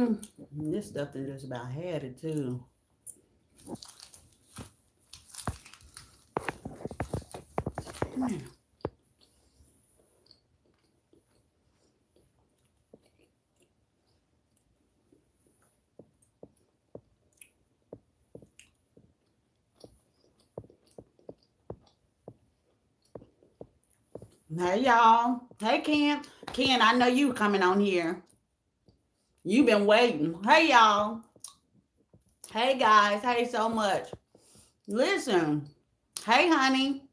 Mm, this stuff that just about had it too. Hey y'all. Hey Ken. Ken, I know you coming on here. You've been waiting. Hey y'all. Hey guys. Hey so much. Listen. Hey honey.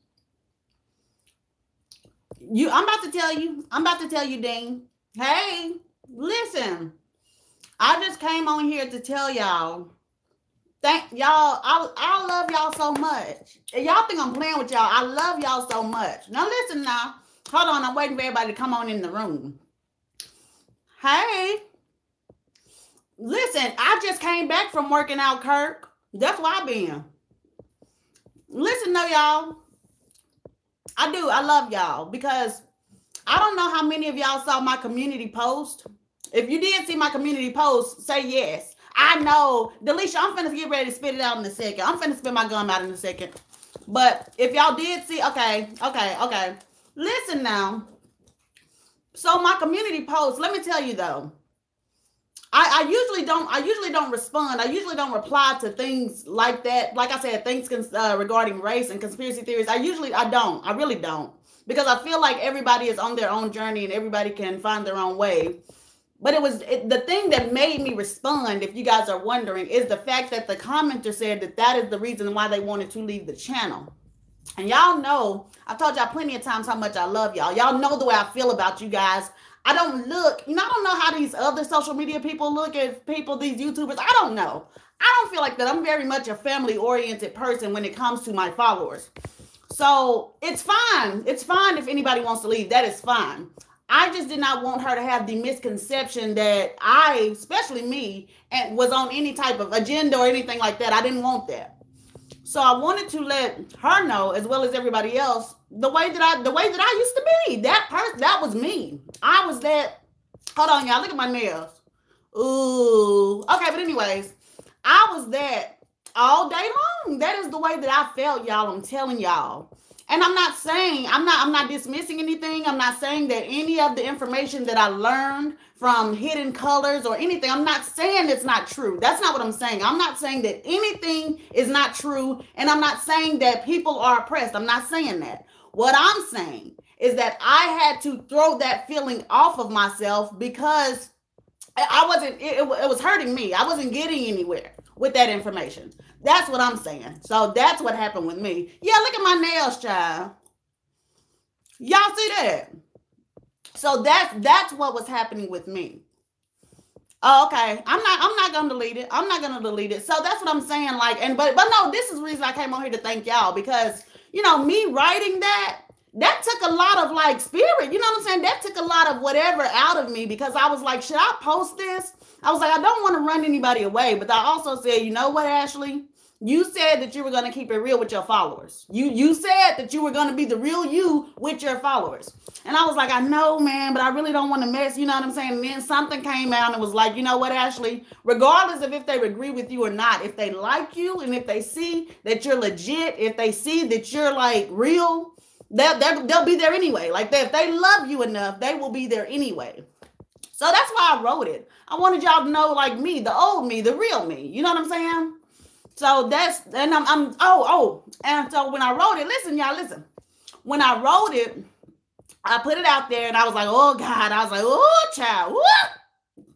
You I'm about to tell you. I'm about to tell you, Dean. Hey, listen. I just came on here to tell y'all. Thank y'all. I, I love y'all so much. Y'all think I'm playing with y'all. I love y'all so much. Now listen now. Hold on, I'm waiting for everybody to come on in the room. Hey. Listen, I just came back from working out, Kirk. That's why I've been. Listen though, y'all. I do. I love y'all because I don't know how many of y'all saw my community post. If you did see my community post, say yes. I know. Delisha, I'm finna get ready to spit it out in a second. I'm finna spit my gum out in a second. But if y'all did see, okay, okay, okay. Listen now. So my community post, let me tell you though. I, I usually don't I usually don't respond. I usually don't reply to things like that. Like I said, things uh, regarding race and conspiracy theories. I usually I don't. I really don't because I feel like everybody is on their own journey and everybody can find their own way. But it was it, the thing that made me respond, if you guys are wondering, is the fact that the commenter said that that is the reason why they wanted to leave the channel. And y'all know, I told y'all plenty of times how much I love y'all. Y'all know the way I feel about you guys. I don't look, you know, I don't know how these other social media people look at people, these YouTubers. I don't know. I don't feel like that. I'm very much a family oriented person when it comes to my followers. So it's fine. It's fine if anybody wants to leave. That is fine. I just did not want her to have the misconception that I, especially me, was on any type of agenda or anything like that. I didn't want that. So I wanted to let her know, as well as everybody else, the way that I the way that I used to be. That person that was me. I was that. Hold on, y'all. Look at my nails. Ooh. Okay, but anyways, I was that all day long. That is the way that I felt, y'all. I'm telling y'all. And I'm not saying I'm not I'm not dismissing anything. I'm not saying that any of the information that I learned from hidden colors or anything, I'm not saying it's not true. That's not what I'm saying. I'm not saying that anything is not true and I'm not saying that people are oppressed. I'm not saying that. What I'm saying is that I had to throw that feeling off of myself because I wasn't it, it was hurting me. I wasn't getting anywhere with that information. That's what I'm saying. So that's what happened with me. Yeah, look at my nails, child. Y'all see that? So that's that's what was happening with me. Oh, okay. I'm not I'm not gonna delete it. I'm not gonna delete it. So that's what I'm saying. Like, and but but no, this is reason I came on here to thank y'all because you know, me writing that that took a lot of like spirit, you know what I'm saying? That took a lot of whatever out of me because I was like, should I post this? I was like, I don't want to run anybody away, but I also said, you know what, Ashley? You said that you were going to keep it real with your followers. You you said that you were going to be the real you with your followers. And I was like, I know, man, but I really don't want to mess, you know what I'm saying? And then something came out and was like, you know what, Ashley, regardless of if they agree with you or not, if they like you and if they see that you're legit, if they see that you're like real, they'll, they'll, they'll be there anyway. Like they, if they love you enough, they will be there anyway. So that's why I wrote it. I wanted y'all to know, like me, the old me, the real me. You know what I'm saying? So that's and I'm, I'm oh oh and so when I wrote it, listen, y'all, listen. When I wrote it, I put it out there and I was like, oh God, I was like, oh child, what?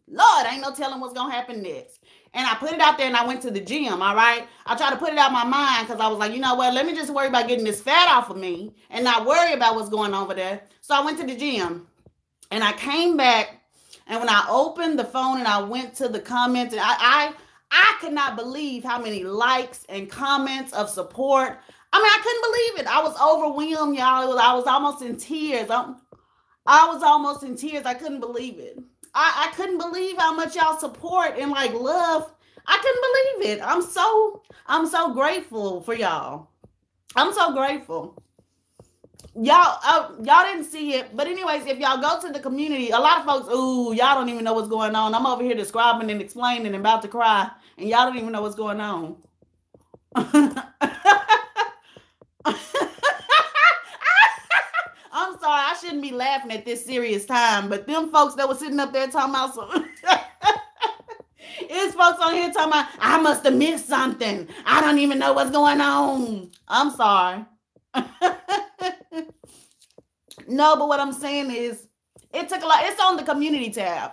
Lord, ain't no telling what's gonna happen next. And I put it out there and I went to the gym. All right. I tried to put it out my mind because I was like, you know what? Let me just worry about getting this fat off of me and not worry about what's going on over there. So I went to the gym and I came back and when I opened the phone and I went to the comments, and I, I I could not believe how many likes and comments of support. I mean, I couldn't believe it. I was overwhelmed, y'all. Was, I was almost in tears. I'm, I was almost in tears. I couldn't believe it. I, I couldn't believe how much y'all support and like love. I couldn't believe it. I'm so I'm so grateful for y'all. I'm so grateful. Y'all uh, y'all didn't see it. But anyways if y'all go to the community a lot of folks ooh y'all don't even know what's going on. I'm over here describing and explaining and about to cry and y'all don't even know what's going on. I'm sorry i shouldn't be laughing at this serious time but them folks that were sitting up there talking about some it's folks on here talking about i must have missed something. I don't even know what's going on. I'm sorry no, but what I'm saying is it took a lot. It's on the community tab.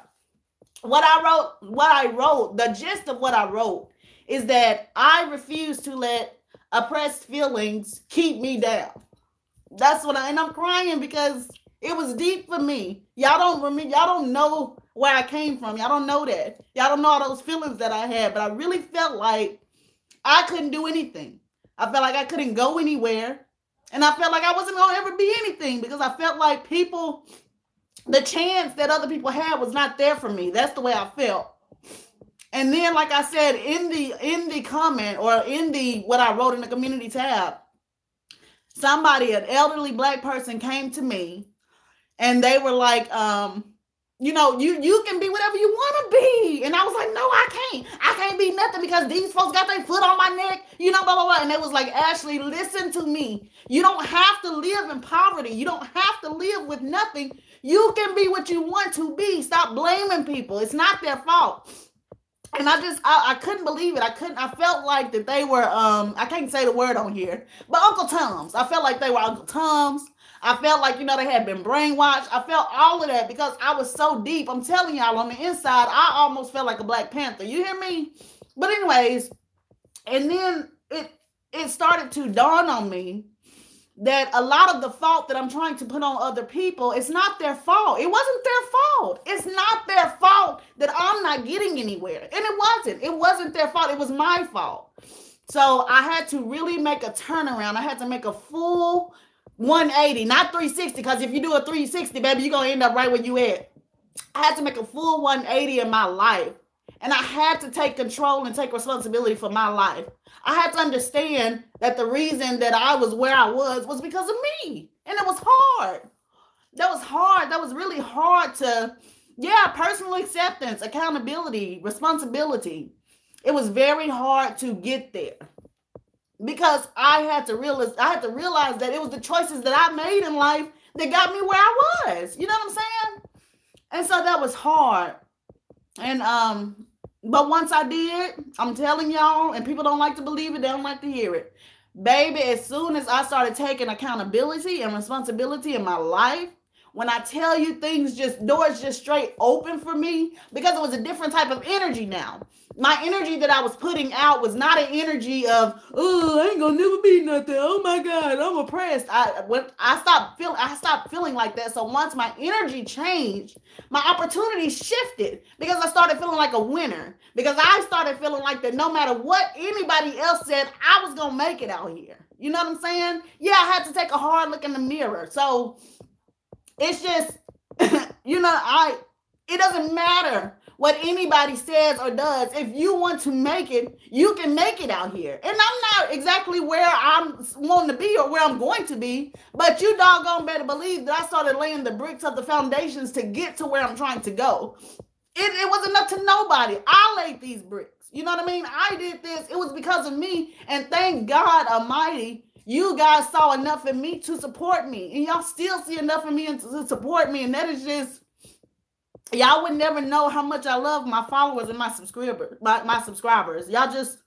What I wrote, what I wrote, the gist of what I wrote is that I refuse to let oppressed feelings keep me down. That's what I and I'm crying because it was deep for me. Y'all don't remember, y'all don't know where I came from. Y'all don't know that. Y'all don't know all those feelings that I had, but I really felt like I couldn't do anything. I felt like I couldn't go anywhere. And I felt like I wasn't going to ever be anything because I felt like people, the chance that other people had was not there for me. That's the way I felt. And then, like I said, in the in the comment or in the what I wrote in the community tab, somebody, an elderly black person came to me and they were like, um, you know, you you can be whatever you want to be. And I was like, no, I can't. I can't be nothing because these folks got their foot on my neck, you know, blah, blah, blah. And it was like, Ashley, listen to me. You don't have to live in poverty. You don't have to live with nothing. You can be what you want to be. Stop blaming people. It's not their fault. And I just I, I couldn't believe it. I couldn't I felt like that they were um I can't say the word on here, but Uncle Tom's. I felt like they were Uncle Tom's. I felt like, you know, they had been brainwashed. I felt all of that because I was so deep. I'm telling y'all, on the inside, I almost felt like a Black Panther. You hear me? But anyways, and then it it started to dawn on me that a lot of the fault that I'm trying to put on other people, it's not their fault. It wasn't their fault. It's not their fault that I'm not getting anywhere. And it wasn't. It wasn't their fault. It was my fault. So I had to really make a turnaround. I had to make a full 180, not 360. Because if you do a 360, baby, you're gonna end up right where you at. I had to make a full 180 in my life. And I had to take control and take responsibility for my life. I had to understand that the reason that I was where I was was because of me. And it was hard. That was hard. That was really hard to, yeah, personal acceptance, accountability, responsibility. It was very hard to get there because I had to realize I had to realize that it was the choices that I made in life that got me where I was. You know what I'm saying? And so that was hard. And um, but once I did, I'm telling y'all, and people don't like to believe it, they don't like to hear it. Baby, as soon as I started taking accountability and responsibility in my life, when I tell you things just doors just straight open for me because it was a different type of energy now my energy that I was putting out was not an energy of, oh, I ain't gonna never be nothing. Oh my God, I'm oppressed. I when I stopped feeling I stopped feeling like that. So once my energy changed, my opportunity shifted because I started feeling like a winner. Because I started feeling like that no matter what anybody else said, I was gonna make it out here. You know what I'm saying? Yeah, I had to take a hard look in the mirror. So it's just, you know, I it doesn't matter what anybody says or does. If you want to make it, you can make it out here. And I'm not exactly where I'm wanting to be or where I'm going to be, but you doggone better believe that I started laying the bricks of the foundations to get to where I'm trying to go. It, it wasn't up to nobody. I laid these bricks. You know what I mean? I did this. It was because of me. And thank God Almighty, you guys saw enough in me to support me. And y'all still see enough in me to support me. And that is just y'all would never know how much I love my followers and my subscribers, my, my subscribers. Y'all just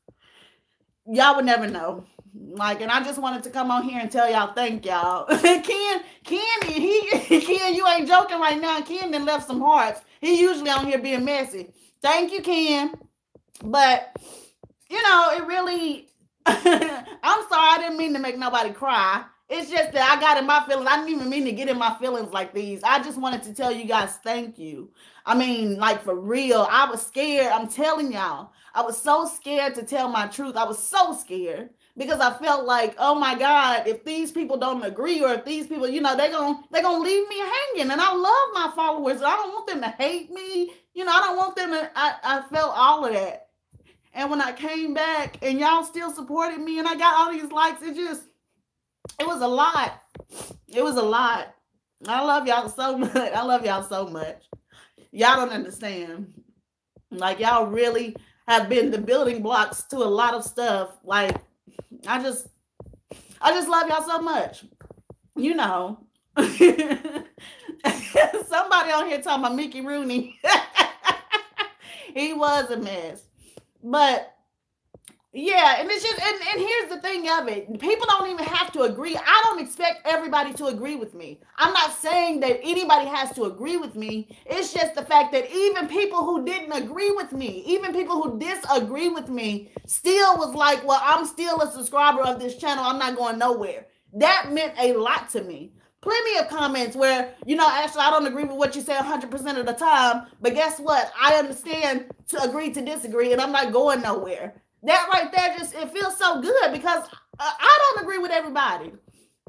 y'all would never know. Like, and I just wanted to come on here and tell y'all thank y'all. Ken, Ken, he Ken, you ain't joking right now. Ken then left some hearts. He usually on here being messy. Thank you, Ken. But you know, it really I'm sorry, I didn't mean to make nobody cry. It's just that I got in my feelings. I didn't even mean to get in my feelings like these. I just wanted to tell you guys thank you. I mean, like for real, I was scared. I'm telling y'all, I was so scared to tell my truth. I was so scared because I felt like, oh my God, if these people don't agree or if these people, you know, they're gonna they're gonna leave me hanging. And I love my followers. I don't want them to hate me. You know, I don't want them to. I, I felt all of that. And when I came back and y'all still supported me and I got all these likes, it just it was a lot. It was a lot. I love y'all so much. I love y'all so much. Y'all don't understand. Like y'all really have been the building blocks to a lot of stuff. Like I just I just love y'all so much. You know. Somebody on here talking about Mickey Rooney. he was a mess. But yeah, and it's just and, and here's the thing of it. People don't even have to agree. I don't expect everybody to agree with me. I'm not saying that anybody has to agree with me. It's just the fact that even people who didn't agree with me, even people who disagree with me, still was like, "Well, I'm still a subscriber of this channel. I'm not going nowhere." That meant a lot to me. Plenty of comments where, you know, actually, I don't agree with what you say 100% of the time, but guess what? I understand to agree to disagree, and I'm not going nowhere that right there just it feels so good because I don't agree with everybody.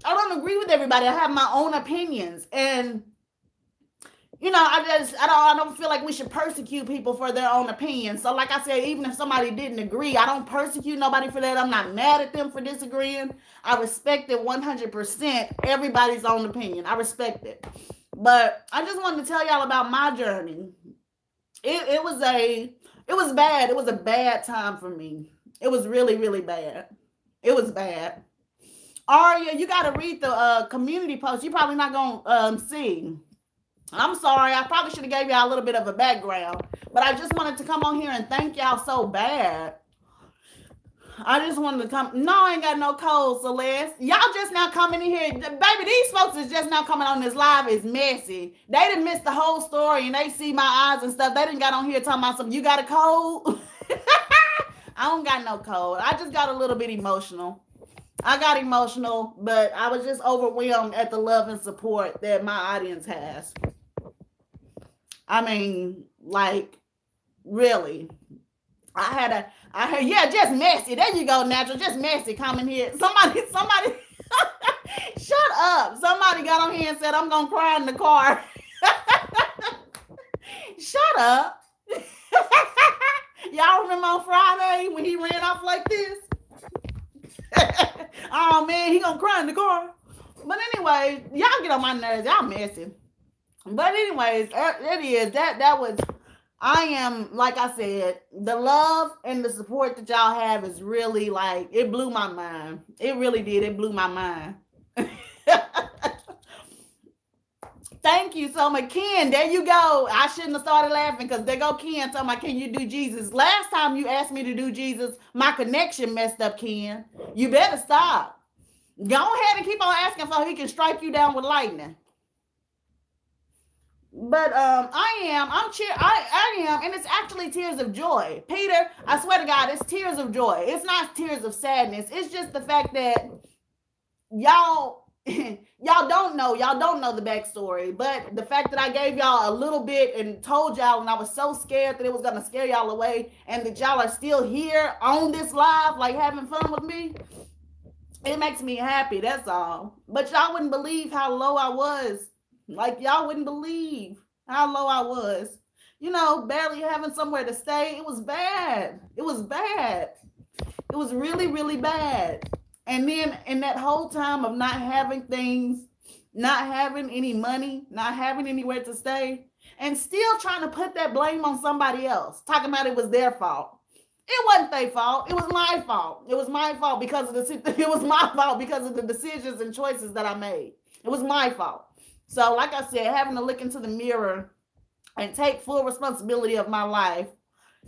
I don't agree with everybody. I have my own opinions and you know, I just I don't I don't feel like we should persecute people for their own opinion. So like I said, even if somebody didn't agree, I don't persecute nobody for that. I'm not mad at them for disagreeing. I respect it 100%. Everybody's own opinion. I respect it. But I just wanted to tell y'all about my journey. It, it was a it was bad. It was a bad time for me. It was really, really bad. It was bad. Aria, you got to read the uh, community post. You're probably not going to um, see. I'm sorry. I probably should have gave y'all a little bit of a background, but I just wanted to come on here and thank y'all so bad I just wanted to come. No, I ain't got no cold, Celeste. Y'all just now coming in here. Baby, these folks is just now coming on this live is messy. They didn't miss the whole story and they see my eyes and stuff. They didn't got on here talking about some, you got a cold? I don't got no cold. I just got a little bit emotional. I got emotional, but I was just overwhelmed at the love and support that my audience has. I mean, like, really. I had a I heard, yeah, just messy. There you go, natural. Just messy coming here. Somebody, somebody, shut up. Somebody got on here and said, I'm gonna cry in the car. shut up. Y'all remember on Friday when he ran off like this? oh man, he gonna cry in the car. But anyway, y'all get on my nerves. Y'all messy. But anyways, it is that that was I am, like I said, the love and the support that y'all have is really like, it blew my mind. It really did. It blew my mind. Thank you so much, Ken. There you go. I shouldn't have started laughing because there go Ken talking about, can you do Jesus? Last time you asked me to do Jesus, my connection messed up, Ken. You better stop. Go ahead and keep on asking for he can strike you down with lightning but um i am i'm cheer i i am and it's actually tears of joy. Peter i swear to god it's tears of joy. It's not tears of sadness. It's just the fact that y'all y'all don't know y'all don't know the backstory. But the fact that i gave y'all a little bit and told y'all and i was so scared that it was gonna scare y'all away and that y'all are still here on this live like having fun with me it makes me happy that's all. But y'all wouldn't believe how low i was like y'all wouldn't believe how low I was. You know, barely having somewhere to stay. It was bad. It was bad. It was really, really bad. And then in that whole time of not having things, not having any money, not having anywhere to stay, and still trying to put that blame on somebody else, talking about it was their fault. It wasn't their fault. It was my fault. It was my fault because of the it was my fault because of the decisions and choices that I made. It was my fault. So, like I said, having to look into the mirror and take full responsibility of my life,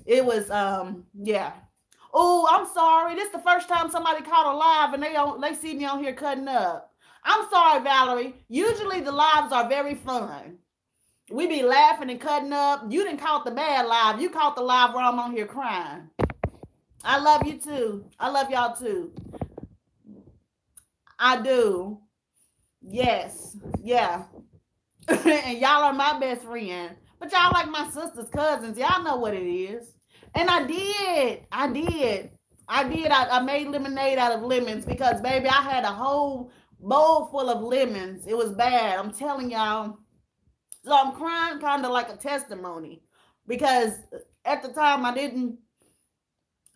it was um, yeah. Oh, I'm sorry. This is the first time somebody caught a live and they don't they see me on here cutting up. I'm sorry, Valerie. Usually the lives are very fun. We be laughing and cutting up. You didn't caught the bad live. You caught the live where I'm on here crying. I love you too. I love y'all too. I do. Yes. Yeah. and y'all are my best friend. But y'all like my sister's cousins. Y'all know what it is. And I did. I did. I did. I, I made lemonade out of lemons because, baby, I had a whole bowl full of lemons. It was bad. I'm telling y'all. So I'm crying kind of like a testimony because at the time I didn't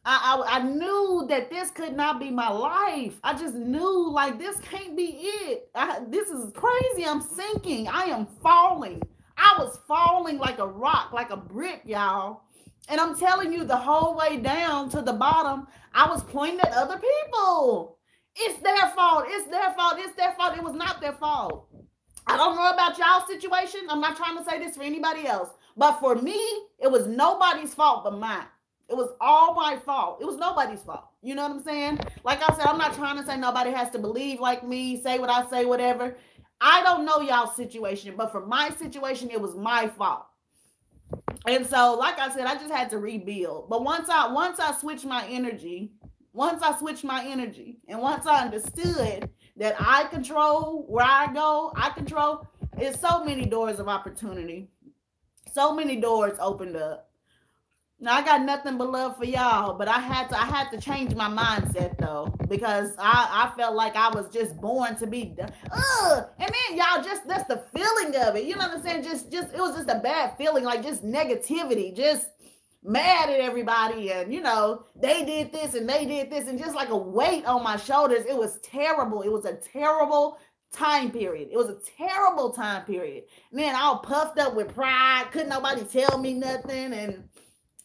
I, I, I knew that this could not be my life. I just knew like this can't be it. I, this is crazy. I'm sinking. I am falling. I was falling like a rock, like a brick, y'all. And I'm telling you, the whole way down to the bottom, I was pointing at other people. It's their fault. It's their fault. It's their fault. It was not their fault. I don't know about y'all situation. I'm not trying to say this for anybody else. But for me, it was nobody's fault but mine. It was all my fault. It was nobody's fault. You know what I'm saying? Like I said, I'm not trying to say nobody has to believe like me, say what I say, whatever. I don't know y'all's situation, but for my situation, it was my fault. And so, like I said, I just had to rebuild. But once I once I switched my energy, once I switched my energy, and once I understood that I control where I go, I control. It's so many doors of opportunity. So many doors opened up. Now I got nothing but love for y'all, but I had to I had to change my mindset though because I I felt like I was just born to be uh and then y'all just that's the feeling of it. You know what I'm saying? Just just it was just a bad feeling, like just negativity, just mad at everybody and you know they did this and they did this and just like a weight on my shoulders. It was terrible. It was a terrible time period. It was a terrible time period. Man, all puffed up with pride, couldn't nobody tell me nothing and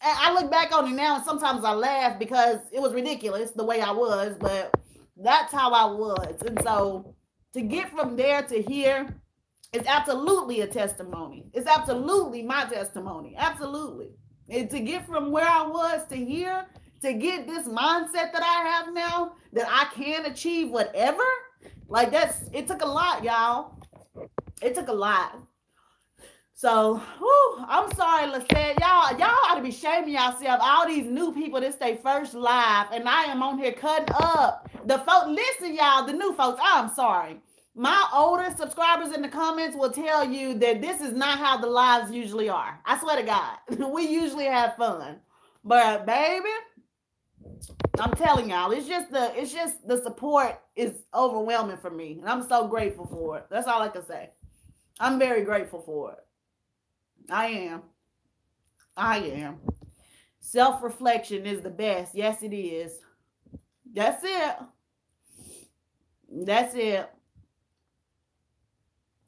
I look back on it now and sometimes I laugh because it was ridiculous the way I was, but that's how I was. And so to get from there to here is absolutely a testimony. It's absolutely my testimony. Absolutely. And to get from where I was to here, to get this mindset that I have now that I can achieve whatever, like that's it took a lot, y'all. It took a lot. So, whew, I'm sorry, Lissette. Y'all, y'all ought to be shaming yourself. All these new people, this they first live, and I am on here cutting up. The folks, listen, y'all, the new folks. I'm sorry. My older subscribers in the comments will tell you that this is not how the lives usually are. I swear to God, we usually have fun, but baby, I'm telling y'all, it's just the it's just the support is overwhelming for me, and I'm so grateful for it. That's all I can say. I'm very grateful for it. I am. I am. Self reflection is the best. Yes, it is. That's it. That's it.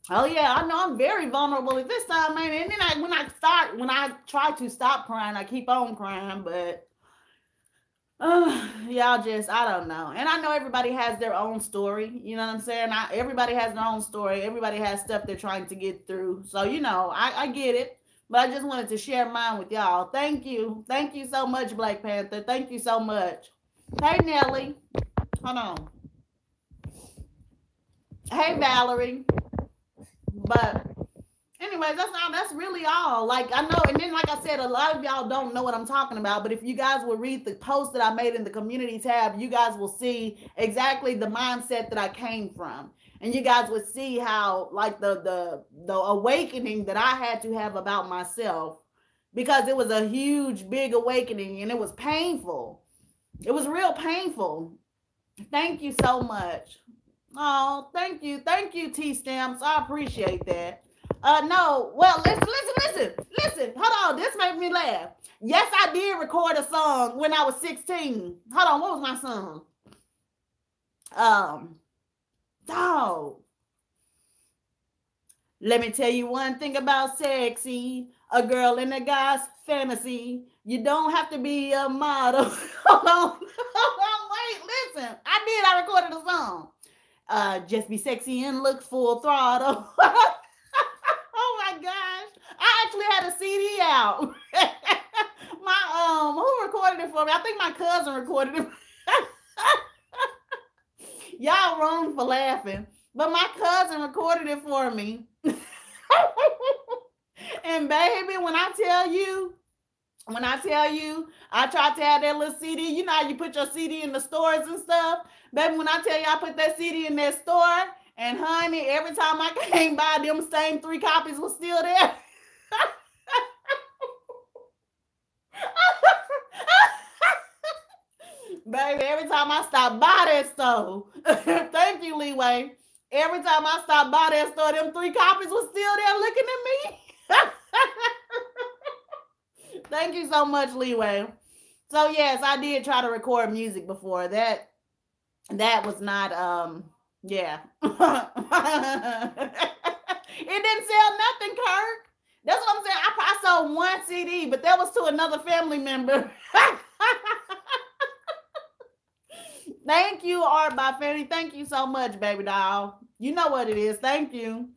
Oh yeah, I know I'm very vulnerable at this time, man. And then I, when I start, when I try to stop crying, I keep on crying. But uh, y'all just, I don't know. And I know everybody has their own story. You know what I'm saying? I, everybody has their own story. Everybody has stuff they're trying to get through. So, you know, I, I get it. But I just wanted to share mine with y'all. Thank you. Thank you so much, Black Panther. Thank you so much. Hey, Nelly. Hold on. Hey, Valerie. But anyways, that's all. That's really all. Like I know, and then like I said, a lot of y'all don't know what I'm talking about. But if you guys will read the post that I made in the community tab, you guys will see exactly the mindset that I came from, and you guys would see how like the the the awakening that I had to have about myself, because it was a huge, big awakening, and it was painful. It was real painful. Thank you so much. Oh, thank you. Thank you, T Stamps. I appreciate that. Uh no. Well, listen, listen, listen, listen. Hold on. This made me laugh. Yes, I did record a song when I was 16. Hold on, what was my song? Um dog. Let me tell you one thing about sexy. A girl in a guy's fantasy. You don't have to be a model. hold on. Hold on. Wait, listen. I did. I recorded a song. Uh, just be sexy and look full throttle. actually had a CD out. my um who recorded it for me? I think my cousin recorded it. Y'all wrong for laughing. But my cousin recorded it for me. and baby, when I tell you, when I tell you, I tried to have that little CD. You know how you put your CD in the stores and stuff? Baby, when I tell you I put that CD in that store, and honey, every time I came by, them same three copies was still there. Baby, every time I stop by that store, thank you, Leeway. Every time I stop by that store, them three copies was still there looking at me. thank you so much, Leeway. So yes, I did try to record music before. That that was not um yeah. it didn't sell nothing, Kirk. That's what I'm saying. I, I sold one CD, but that was to another family member. Thank you, Art by Fanny. Thank you so much, baby doll. You know what it is. Thank you.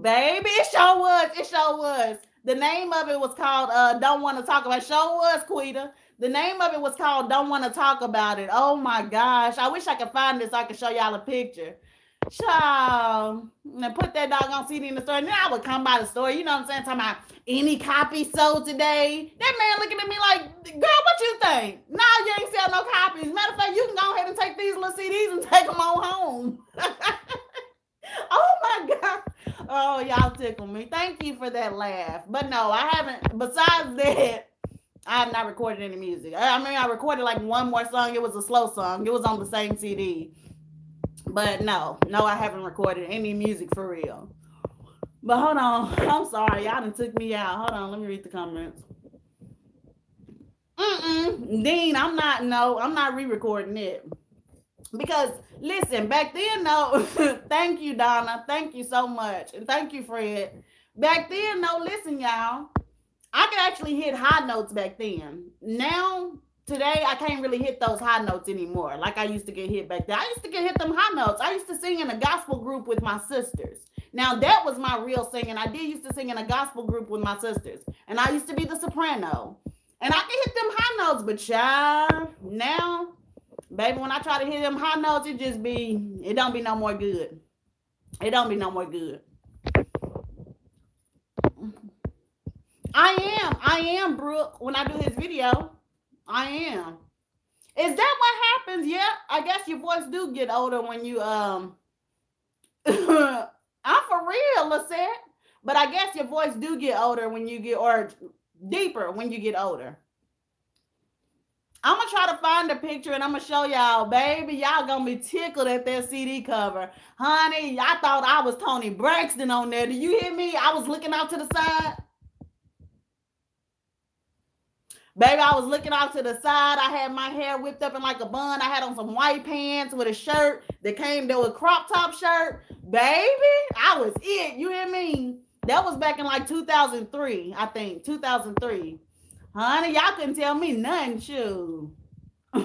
Baby, it sure was. It sure was. The name of it was called uh Don't Want to Talk About. It sure was, Quita. The name of it was called Don't Want to Talk About It. Oh my gosh. I wish I could find this so I could show y'all a picture. Child, and put that dog on CD in the store. And then I would come by the store, you know what I'm saying? Talking about any copy sold today. That man looking at me like, girl, what you think? Nah, you ain't sell no copies. Matter of fact, you can go ahead and take these little CDs and take them on home. oh my God. Oh, y'all tickle me. Thank you for that laugh. But no, I haven't, besides that, I have not recorded any music. I mean, I recorded like one more song. It was a slow song. It was on the same CD. But no, no, I haven't recorded any music for real. But hold on. I'm sorry. Y'all done took me out. Hold on. Let me read the comments. Mm-mm. Dean, I'm not, no, I'm not re-recording it. Because listen, back then, no, thank you, Donna. Thank you so much. And thank you, Fred. Back then, no, listen, y'all. I could actually hit high notes back then. Now today I can't really hit those high notes anymore like I used to get hit back then. I used to get hit them high notes. I used to sing in a gospel group with my sisters. Now that was my real singing. I did used to sing in a gospel group with my sisters, and I used to be the soprano. And I can hit them high notes, but child, now, baby, when I try to hit them high notes, it just be, it don't be no more good. It don't be no more good. I am, I am Brooke when I do his video. I am. Is that what happens? Yeah, I guess your voice do get older when you um I'm for real, Lisette. But I guess your voice do get older when you get or deeper when you get older. I'm gonna try to find a picture and I'm gonna show y'all, baby. Y'all gonna be tickled at that CD cover, honey. I thought I was Toni Braxton on there. Do you hear me? I was looking out to the side. Baby, I was looking out to the side. I had my hair whipped up in like a bun. I had on some white pants with a shirt that came there with crop top shirt. Baby, I was it. You hear me? That was back in like 2003, I think. 2003. Honey, y'all couldn't tell me nothing, shoot. if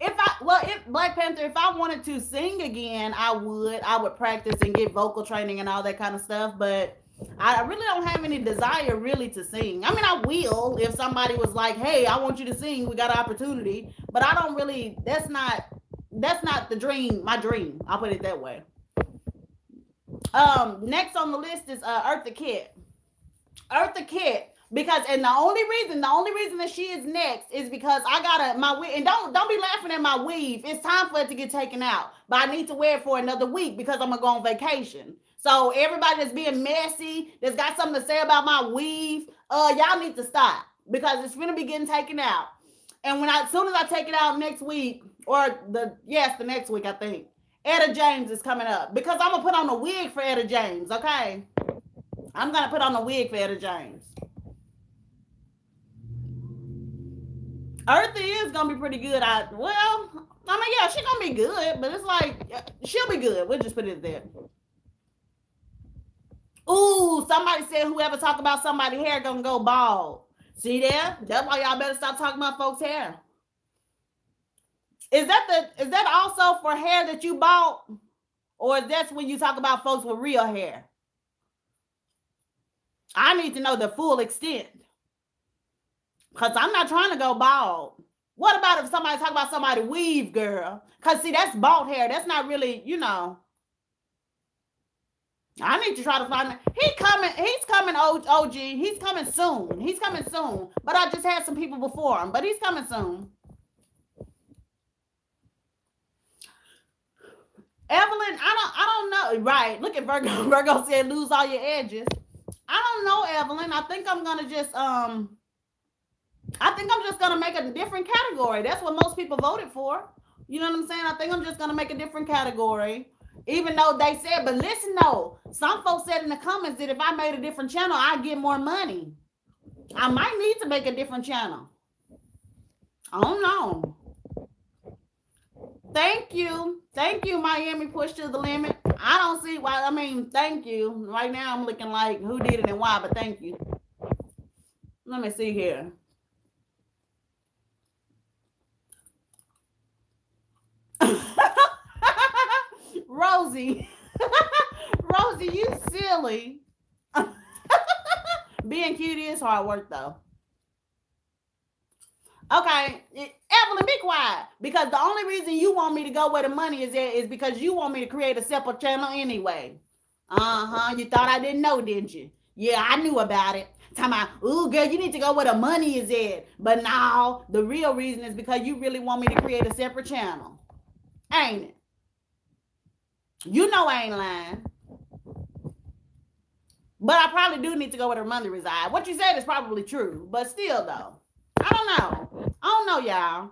I well, if Black Panther, if I wanted to sing again, I would. I would practice and get vocal training and all that kind of stuff. But I really don't have any desire really to sing. I mean, I will if somebody was like, "Hey, I want you to sing. We got an opportunity." But I don't really. That's not. That's not the dream. My dream. I'll put it that way. Um, next on the list is uh, Eartha Kitt. Eartha Kitt. Because and the only reason, the only reason that she is next is because I gotta my wig and don't don't be laughing at my weave. It's time for it to get taken out, but I need to wear it for another week because I'm gonna go on vacation. So everybody that's being messy, that's got something to say about my weave, uh, y'all need to stop because it's gonna be getting taken out. And when I, as soon as I take it out next week, or the yes, the next week, I think Etta James is coming up because I'm gonna put on a wig for Etta James. Okay, I'm gonna put on a wig for Etta James. Eartha is gonna be pretty good. I well, I mean, yeah, she's gonna be good, but it's like she'll be good. We'll just put it there. Ooh, somebody said whoever talk about somebody hair gonna go bald. See there? That's why y'all better stop talking about folks' hair. Is that the is that also for hair that you bought? Or is that when you talk about folks with real hair? I need to know the full extent. Because I'm not trying to go bald. What about if somebody talk about somebody weave, girl? Because see, that's bald hair. That's not really, you know. I need to try to find. him. He coming. He's coming. OG. He's coming soon. He's coming soon. But I just had some people before him. But he's coming soon. Evelyn, I don't. I don't know. Right. Look at Virgo. Virgo said, "Lose all your edges." I don't know, Evelyn. I think I'm gonna just um. I think I'm just gonna make a different category. That's what most people voted for. You know what I'm saying? I think I'm just gonna make a different category. Even though they said, but listen though, some folks said in the comments that if I made a different channel, I'd get more money. I might need to make a different channel. I don't know. Thank you. Thank you, Miami Push to the Limit. I don't see why. I mean, thank you. Right now, I'm looking like who did it and why, but thank you. Let me see here. Rosie. Rosie, you silly. Being cute is hard work though. Okay, Evelyn, be quiet. Because the only reason you want me to go where the money is at is because you want me to create a separate channel anyway. Uh-huh. You thought I didn't know, didn't you? Yeah, I knew about it. Time about, ooh, girl, you need to go where the money is at. But now the real reason is because you really want me to create a separate channel. Ain't it? You know I ain't lying. But I probably do need to go where her money reside. What you said is probably true. But still though. I don't know. I don't know, y'all.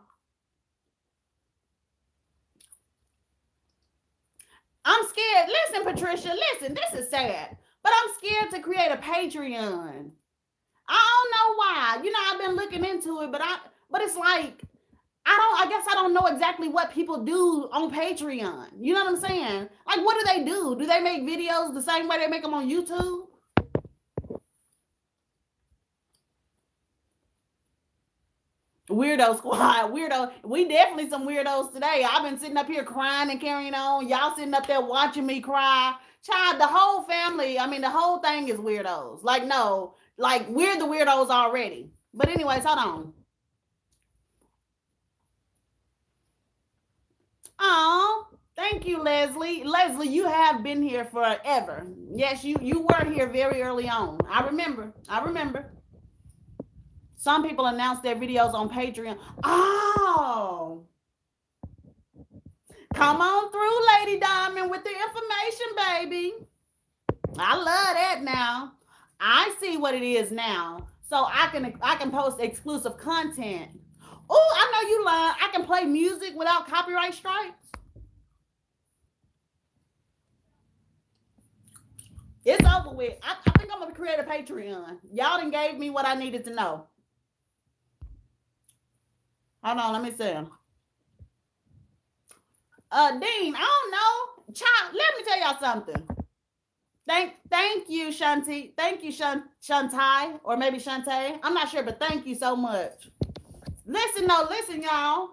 I'm scared. Listen, Patricia, listen, this is sad. But I'm scared to create a Patreon. I don't know why. You know, I've been looking into it, but I but it's like I don't I guess I don't know exactly what people do on Patreon. You know what I'm saying? Like what do they do? Do they make videos the same way they make them on YouTube? Weirdo squad, weirdo. We definitely some weirdos today. I've been sitting up here crying and carrying on. Y'all sitting up there watching me cry. Child, the whole family, I mean, the whole thing is weirdos. Like, no, like we're the weirdos already. But, anyways, hold on. Oh, thank you, Leslie. Leslie, you have been here forever. Yes, you you were here very early on. I remember. I remember. Some people announce their videos on Patreon. Oh. Come on through, Lady Diamond, with the information, baby. I love that now. I see what it is now. So I can I can post exclusive content. Oh, I know you lying. I can play music without copyright strikes. It's over with. I, I think I'm gonna create a Patreon. Y'all done gave me what I needed to know. Hold on, let me see. Uh, Dean, I don't know. Child, let me tell y'all something. Thank, thank you, Shanti. Thank you, Shant- Shantai, or maybe Shantae. I'm not sure, but thank you so much. Listen, no, listen, y'all.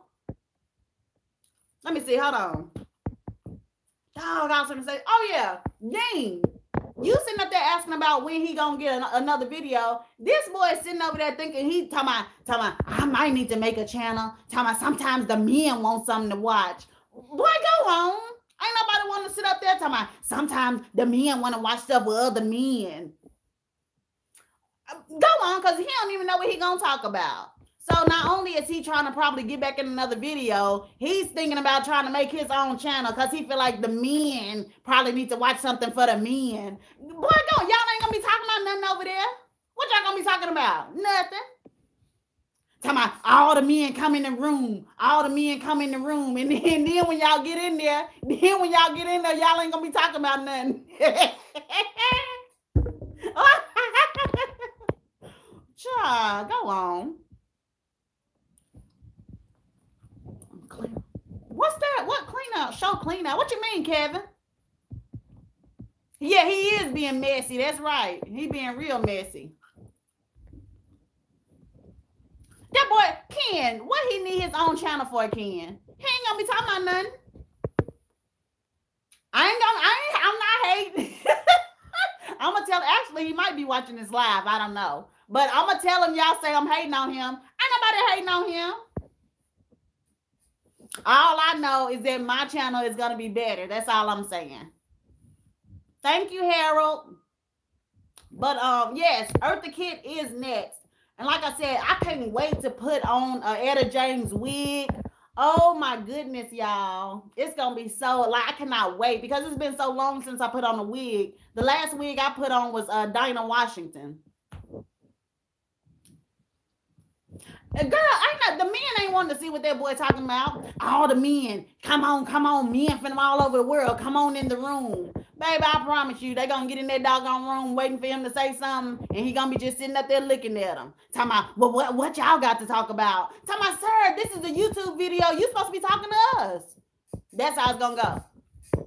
Let me see. Hold on. Dog, I was gonna say, oh yeah, Dean. You sitting up there asking about when he gonna get an- another video. This boy is sitting over there thinking he talking about, talking about, I might need to make a channel. Talking about sometimes the men want something to watch. Boy, go on. Ain't nobody want to sit up there talking about sometimes the men want to watch stuff with other men. Go on, because he don't even know what he gonna talk about. So not only is he trying to probably get back in another video, he's thinking about trying to make his own channel because he feel like the men probably need to watch something for the men. Boy, go, y'all ain't gonna be talking about nothing over there. What y'all gonna be talking about? Nothing. Talking about all the men come in the room, all the men come in the room, and then, then when y'all get in there, then when y'all get in there, y'all ain't gonna be talking about nothing. Child, go on. What's that? What clean out? Show clean out. What you mean, Kevin? Yeah, he is being messy. That's right. He being real messy. That boy, Ken, what he need his own channel for, Ken? He ain't gonna be talking about nothing. I ain't gonna, I ain't, I'm not hating. I'm gonna tell, actually, he might be watching this live. I don't know. But I'm gonna tell him y'all say I'm hating on him. Ain't nobody hating on him. All I know is that my channel is going to be better. That's all I'm saying. Thank you, Harold. But um, yes, Eartha Kitt is next. And like I said, I can't wait to put on a Etta James wig. Oh my goodness, y'all. It's gonna be so like I cannot wait because it's been so long since I put on a wig. The last wig I put on was uh Dinah Washington. Girl, I not the men ain't wanting to see what that boy talking about. All the men, come on, come on, men from all over the world, come on in the room. Baby, I promise you, they gonna get in that doggone room waiting for him to say something, and he gonna be just sitting up there looking at them. Talking about, well, what, what y'all got to talk about? Talking about, sir, this is a YouTube video. You supposed to be talking to us. That's how it's gonna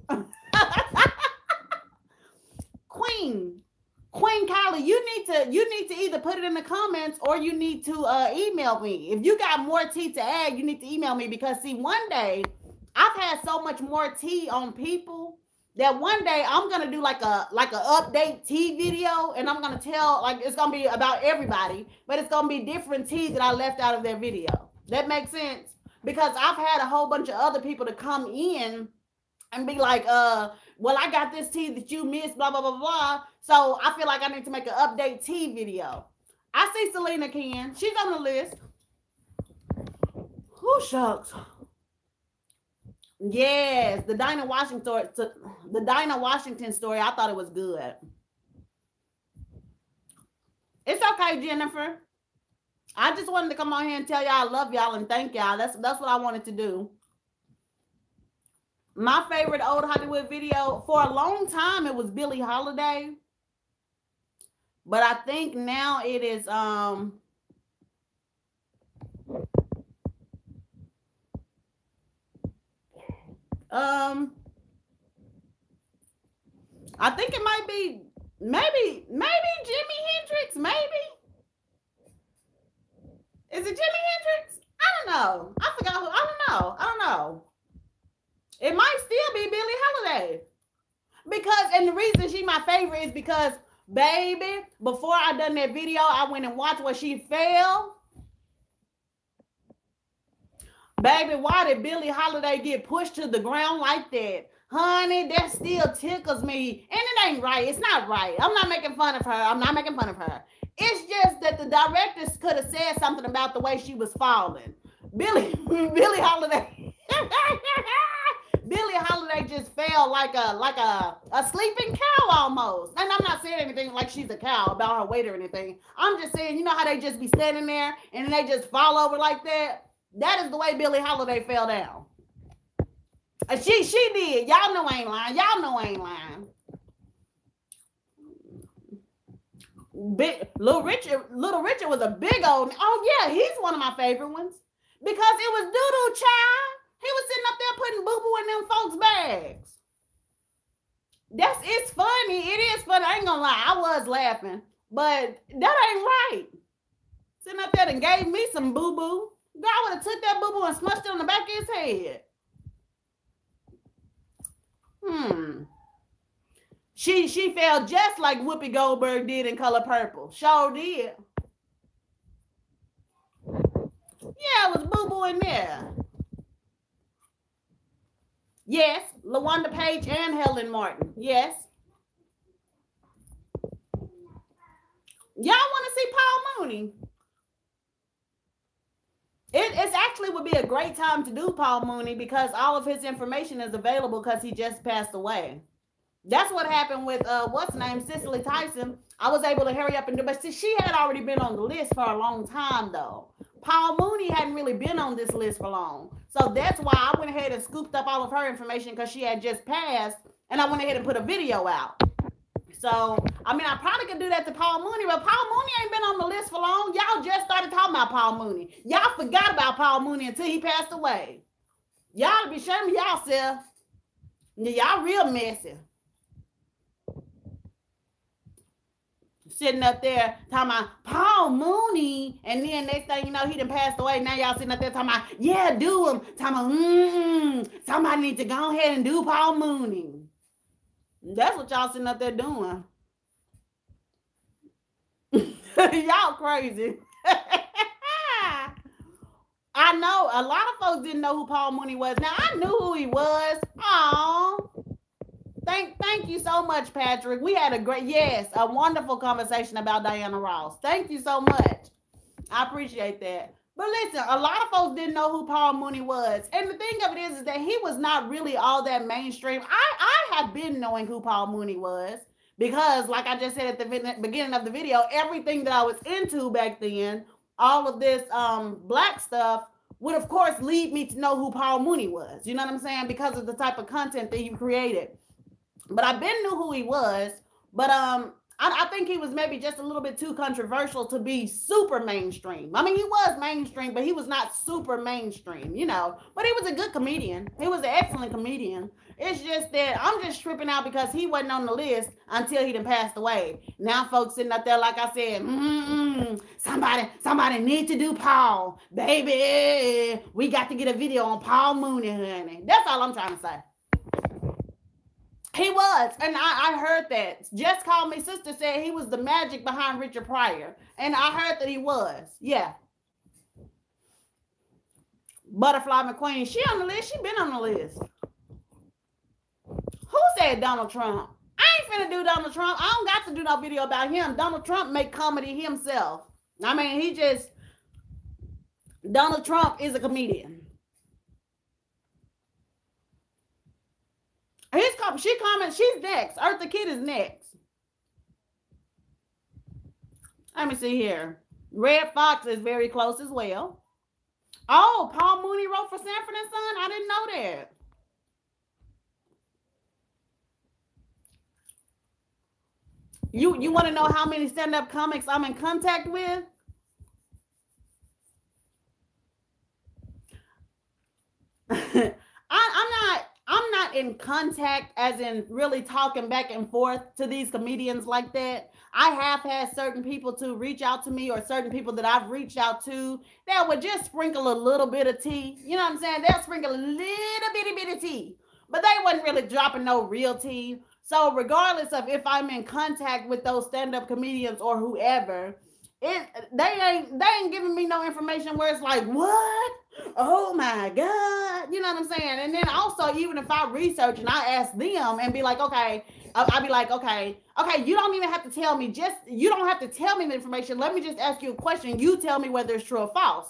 go. Queen, Queen Kylie, you need to you need to either put it in the comments or you need to uh, email me. If you got more tea to add, you need to email me because see, one day I've had so much more tea on people that one day I'm gonna do like a like a update tea video, and I'm gonna tell like it's gonna be about everybody, but it's gonna be different teas that I left out of their video. That makes sense because I've had a whole bunch of other people to come in and be like, uh, well, I got this tea that you missed, blah blah blah blah. So I feel like I need to make an update tea video. I see Selena Ken. She's on the list. Who shucks? Yes, the Dinah Washington story, the Dinah Washington story. I thought it was good. It's okay, Jennifer. I just wanted to come on here and tell y'all I love y'all and thank y'all. That's that's what I wanted to do. My favorite old Hollywood video for a long time it was Billie Holiday. But I think now it is um Um, I think it might be maybe maybe Jimi Hendrix. Maybe is it Jimi Hendrix? I don't know. I forgot who. I don't know. I don't know. It might still be Billie Holiday because, and the reason she my favorite is because, baby, before I done that video, I went and watched where she fell Baby, why did Billie Holiday get pushed to the ground like that? Honey, that still tickles me. And it ain't right. It's not right. I'm not making fun of her. I'm not making fun of her. It's just that the directors could have said something about the way she was falling. Billie, Billie Holiday. Billie Holiday just fell like a like a, a sleeping cow almost. And I'm not saying anything like she's a cow about her weight or anything. I'm just saying, you know how they just be standing there and they just fall over like that? That is the way Billie Holiday fell down. And she she did. Y'all know I ain't lying. Y'all know I ain't lying. Big Little Richard, Little Richard was a big old. Oh yeah, he's one of my favorite ones because it was Doodoo Child. He was sitting up there putting boo boo in them folks' bags. That's it's funny. It is funny. I ain't gonna lie. I was laughing, but that ain't right. Sitting up there and gave me some boo boo. God would have took that boo boo and smushed it on the back of his head. Hmm. She she felt just like Whoopi Goldberg did in Color Purple. Sure did. Yeah, it was boo boo in there. Yes, LaWanda Page and Helen Martin. Yes. Y'all want to see Paul Mooney? It it's actually would be a great time to do Paul Mooney because all of his information is available because he just passed away. That's what happened with uh what's name Cicely Tyson. I was able to hurry up and do, but she had already been on the list for a long time though. Paul Mooney hadn't really been on this list for long, so that's why I went ahead and scooped up all of her information because she had just passed, and I went ahead and put a video out. So, I mean, I probably could do that to Paul Mooney, but Paul Mooney ain't been on the list for long. Y'all just started talking about Paul Mooney. Y'all forgot about Paul Mooney until he passed away. Y'all be shaming y'all self. Y'all real messy. Sitting up there talking about Paul Mooney, and then next thing you know, he done passed away. Now y'all sitting up there talking about, yeah, do him. Talking about, mm, somebody need to go ahead and do Paul Mooney. That's what y'all sitting up there doing. y'all crazy. I know a lot of folks didn't know who Paul Mooney was. Now I knew who he was. Oh, thank thank you so much, Patrick. We had a great, yes, a wonderful conversation about Diana Ross. Thank you so much. I appreciate that. But listen, a lot of folks didn't know who Paul Mooney was. And the thing of it is, is that he was not really all that mainstream. I, I have been knowing who Paul Mooney was because, like I just said at the beginning of the video, everything that I was into back then, all of this um, black stuff would, of course, lead me to know who Paul Mooney was. You know what I'm saying? Because of the type of content that he created. But I been knew who he was. But um, I, I, think he was maybe just a little bit too controversial to be super mainstream. I mean, he was mainstream, but he was not super mainstream, you know. But he was a good comedian. He was an excellent comedian. It's just that I'm just tripping out because he wasn't on the list until he done passed away. Now folks sitting up there, like I said, mm somebody, somebody need to do Paul, baby. We got to get a video on Paul Mooney, honey. That's all I'm trying to say. He was, and I, I heard that. Just called me sister said he was the magic behind Richard Pryor, and I heard that he was. Yeah. Butterfly McQueen, she on the list. She been on the list. Who said Donald Trump? I ain't finna do Donald Trump. I don't got to do no video about him. Donald Trump make comedy himself. I mean, he just Donald Trump is a comedian. His she comments, she's next. Eartha Kitt is next. Let me see here. Redd Foxx is very close as well. Oh, Paul Mooney wrote for Sanford and Son. I didn't know that. You you want to know how many stand-up comics I'm in contact with? I, I'm not I'm not in contact as in really talking back and forth to these comedians like that. I have had certain people to reach out to me or certain people that I've reached out to that would just sprinkle a little bit of tea. You know what I'm saying? They'll sprinkle a little bitty bit of tea, but they wasn't really dropping no real tea. So regardless of if I'm in contact with those stand-up comedians or whoever, it they ain't they ain't giving me no information where it's like, what? Oh my God. You know what I'm saying? And then also, even if I research and I ask them and be like, okay, I'll, be like, okay, okay, you don't even have to tell me, just you don't have to tell me the information. Let me just ask you a question. You tell me whether it's true or false.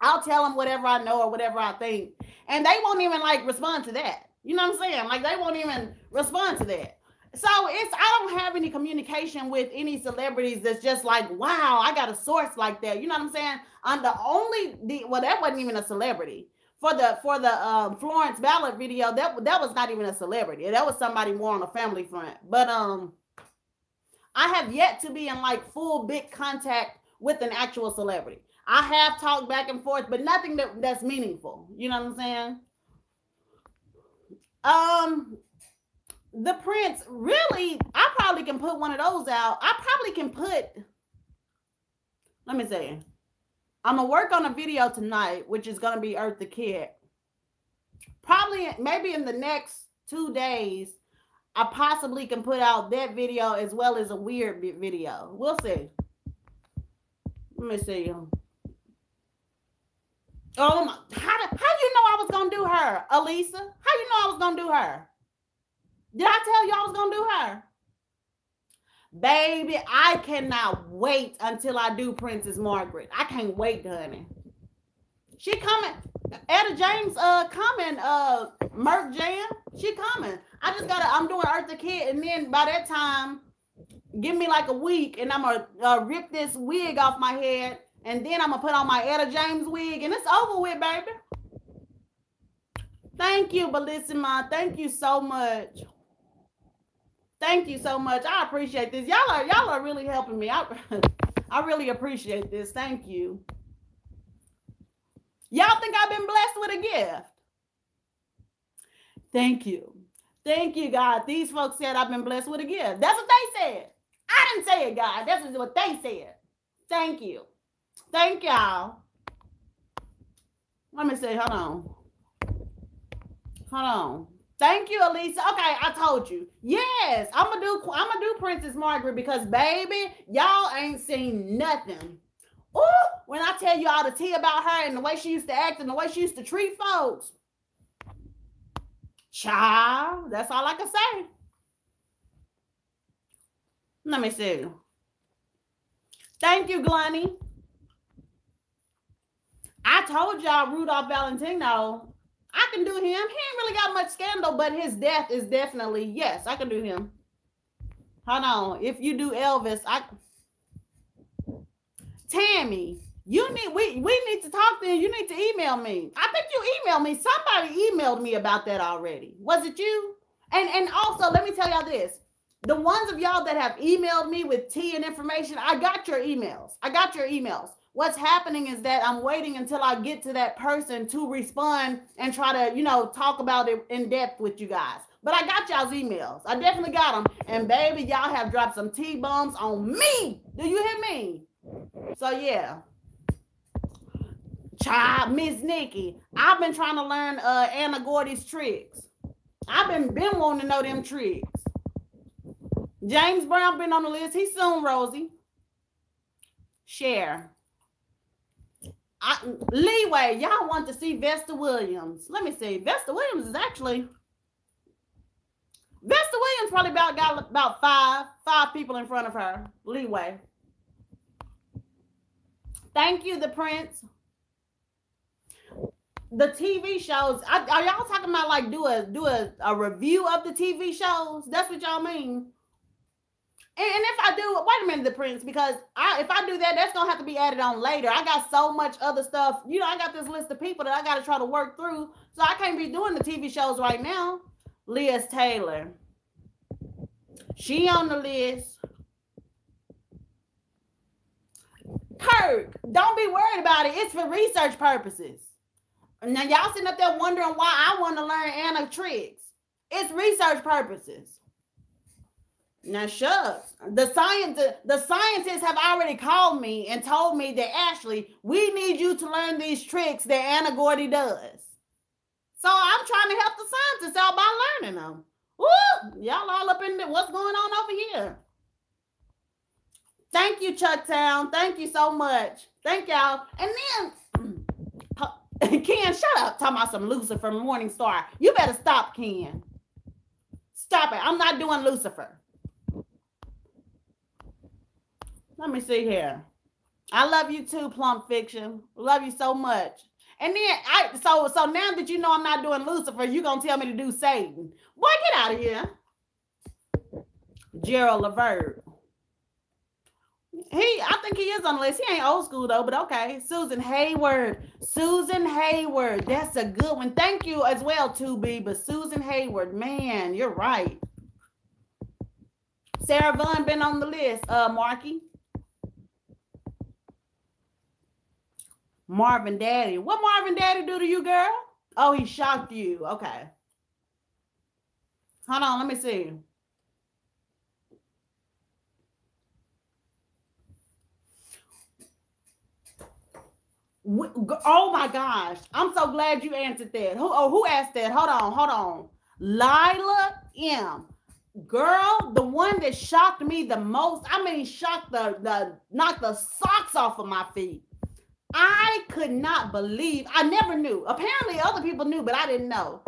I'll tell them whatever I know or whatever I think. And they won't even like respond to that. You know what I'm saying? Like they won't even respond to that. So it's I don't have any communication with any celebrities that's just like, wow, I got a source like that. You know what I'm saying? I'm the only the well, that wasn't even a celebrity. For the for the um, Florence Ballard video, that that was not even a celebrity. That was somebody more on a family front. But um I have yet to be in like full big contact with an actual celebrity. I have talked back and forth, but nothing that, that's meaningful. You know what I'm saying? Um, the prince really, I probably can put one of those out. I probably can put. Let me see. I'm gonna work on a video tonight, which is gonna be Eartha Kitt Probably, maybe in the next two days, I possibly can put out that video as well as a weird video. We'll see. Let me see. Oh my! How, how do you know I was gonna do her, Elisa? How you know I was gonna do her? Did I tell you I was gonna do her? Baby, I cannot wait until I do Princess Margaret. I can't wait, honey. She coming. Etta James uh coming, uh Merk Jam. She coming. I just gotta, I'm doing Eartha Kitt, and then by that time, give me like a week, and I'm gonna uh, rip this wig off my head and then I'm gonna put on my Etta James wig, and it's over with, baby. Thank you, Bellissima. Thank you so much. Thank you so much. I appreciate this. Y'all are y'all are really helping me. I, I really appreciate this. Thank you. Y'all think I've been blessed with a gift? Thank you. Thank you, God. These folks said I've been blessed with a gift. That's what they said. I didn't say it, God. That's what they said. Thank you. Thank y'all. Let me see. Hold on. Hold on. Thank you, Elisa. Okay, I told you. Yes, I'm gonna do. I'm gonna do Princess Margaret because, baby, y'all ain't seen nothing. Oh, when I tell you all the tea about her and the way she used to act and the way she used to treat folks, child. That's all I can say. Let me see. Thank you, Glenny. I told y'all Rudolph Valentino. I can do him. He ain't really got much scandal, but his death is definitely yes. I can do him. Hold on. If you do Elvis, I Tammy, you need we we need to talk you. You need to email me. I think you emailed me. Somebody emailed me about that already. Was it you? And and also, let me tell y'all this. The ones of y'all that have emailed me with tea and information, I got your emails. I got your emails. What's happening is that I'm waiting until I get to that person to respond and try to, you know, talk about it in depth with you guys. But I got y'all's emails. I definitely got them. And baby, y'all have dropped some T bombs on me. Do you hear me? So yeah. Child, Miss Nikki. I've been trying to learn uh Anna Gordy's tricks. I've been been wanting to know them tricks. James Brown been on the list. He's soon, Rosie. Share. I, leeway, y'all want to see Vesta Williams. Let me see. Vesta Williams is actually Vesta Williams probably about got about five, five people in front of her. Leeway. Thank you, the prince. The TV shows. Are, are y'all talking about like do a do a, a review of the TV shows? That's what y'all mean. And, if I do, wait a minute, the prince, because I if I do that, that's gonna have to be added on later. I got so much other stuff. You know, I got this list of people that I got to try to work through, so I can't be doing the TV shows right now. Liz Taylor, she on the list. Kirk, don't be worried about it. It's for research purposes. Now y'all sitting up there wondering why I want to learn Anna tricks. It's research purposes. Now shucks. The science the scientists have already called me and told me that Ashley, we need you to learn these tricks that Anna Gordy does. So I'm trying to help the scientists out by learning them. Woo! Y'all all up in there. What's going on over here? Thank you, Chucktown. Thank you so much. Thank y'all. And then Ken, shut up. Talking about some Lucifer Morning Star. You better stop, Ken. Stop it. I'm not doing Lucifer. Let me see here. I love you too, Plump Fiction. Love you so much. And then I so so now that you know I'm not doing Lucifer, you gonna tell me to do Satan. Boy, get out of here. Gerald Levert. He, I think he is on the list. He ain't old school though, but okay. Susan Hayward. Susan Hayward. That's a good one. Thank you as well, 2B. But Susan Hayward, man, you're right. Sarah Vaughan been on the list. Uh, Marky. Marvin Daddy. What Marvin Daddy do to you, girl? Oh, he shocked you. Okay. Hold on, let me see. Oh my gosh. I'm so glad you answered that. Who oh who asked that? Hold on, hold on. Lila M. Girl, the one that shocked me the most. I mean, shocked the the knocked the socks off of my feet. I could not believe. I never knew. Apparently, other people knew, but I didn't know.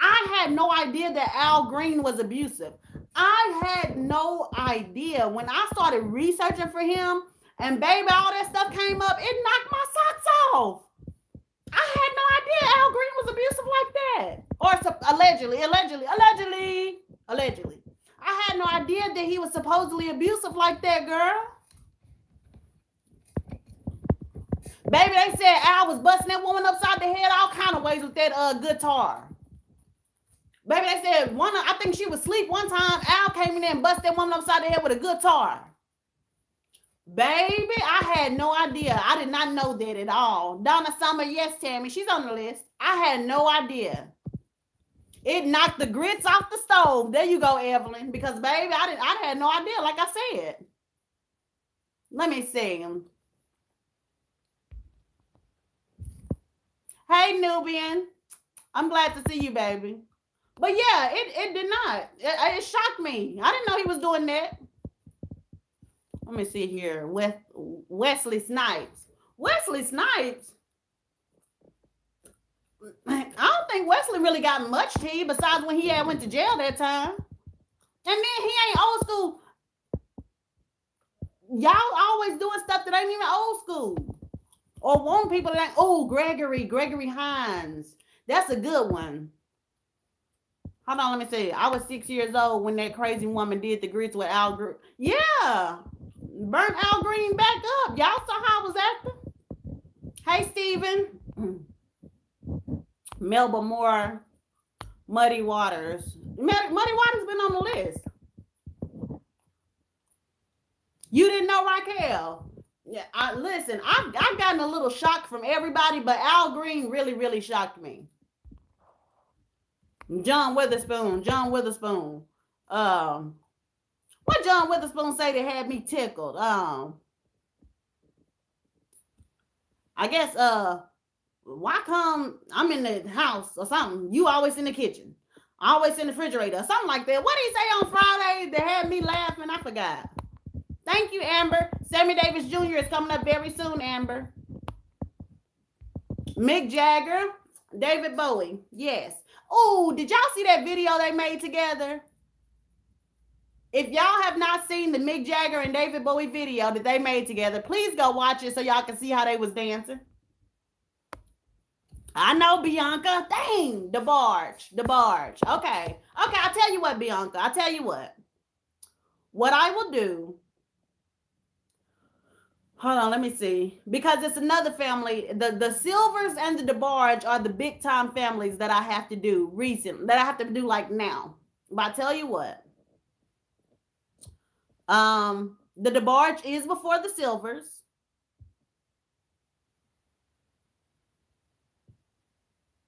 I had no idea that Al Green was abusive. I had no idea when I started researching for him, and baby, all that stuff came up. It knocked my socks off. I had no idea Al Green was abusive like that, or allegedly, allegedly, allegedly, allegedly. I had no idea that he was supposedly abusive like that, girl. Baby, they said Al was busting that woman upside the head all kind of ways with that uh guitar. Baby, they said one. I think she was asleep one time. Al came in there and busted that woman upside the head with a guitar. Baby, I had no idea. I did not know that at all. Donna Summer, yes, Tammy, she's on the list. I had no idea. It knocked the grits off the stove. There you go, Evelyn. Because baby, I didn't. I had no idea. Like I said. Let me see. Hey, Nubian. I'm glad to see you, baby. But yeah, it, it did not. It, it shocked me. I didn't know he was doing that. Let me see here. West, Wesley Snipes. Wesley Snipes. I don't think Wesley really got much tea besides when he had went to jail that time. And then he ain't old school. Y'all always doing stuff that ain't even old school. Or want people that, oh, Gregory, Gregory Hines. That's a good one. Hold on, let me see. I was six years old when that crazy woman did the grits with Al Green. Yeah. Burnt Al Green back up. Y'all saw how I was acting? Hey, Steven. Melba Moore, Muddy Waters. Muddy Waters been on the list. You didn't know Raquel. Yeah, I listen, I've I've gotten a little shocked from everybody, but Al Green really, really shocked me. John Witherspoon, John Witherspoon. Um, what John Witherspoon say that had me tickled? Um, I guess uh why come I'm in the house or something? You always in the kitchen, always in the refrigerator, something like that. What did he say on Friday that had me laughing? I forgot. Thank you, Amber. Sammy Davis Jr. is coming up very soon, Amber. Mick Jagger, David Bowie. Yes. Oh, did y'all see that video they made together? If y'all have not seen the Mick Jagger and David Bowie video that they made together, please go watch it so y'all can see how they was dancing. I know Bianca. Dang, DeBarge, the barge. Okay, okay. I'll tell you what, Bianca. I'll tell you what. What I will do Hold on, let me see. Because it's another family. The the Silvers and the DeBarge are the big time families that I have to do recent that I have to do like now. But I tell you what. Um, the DeBarge is before the Silvers.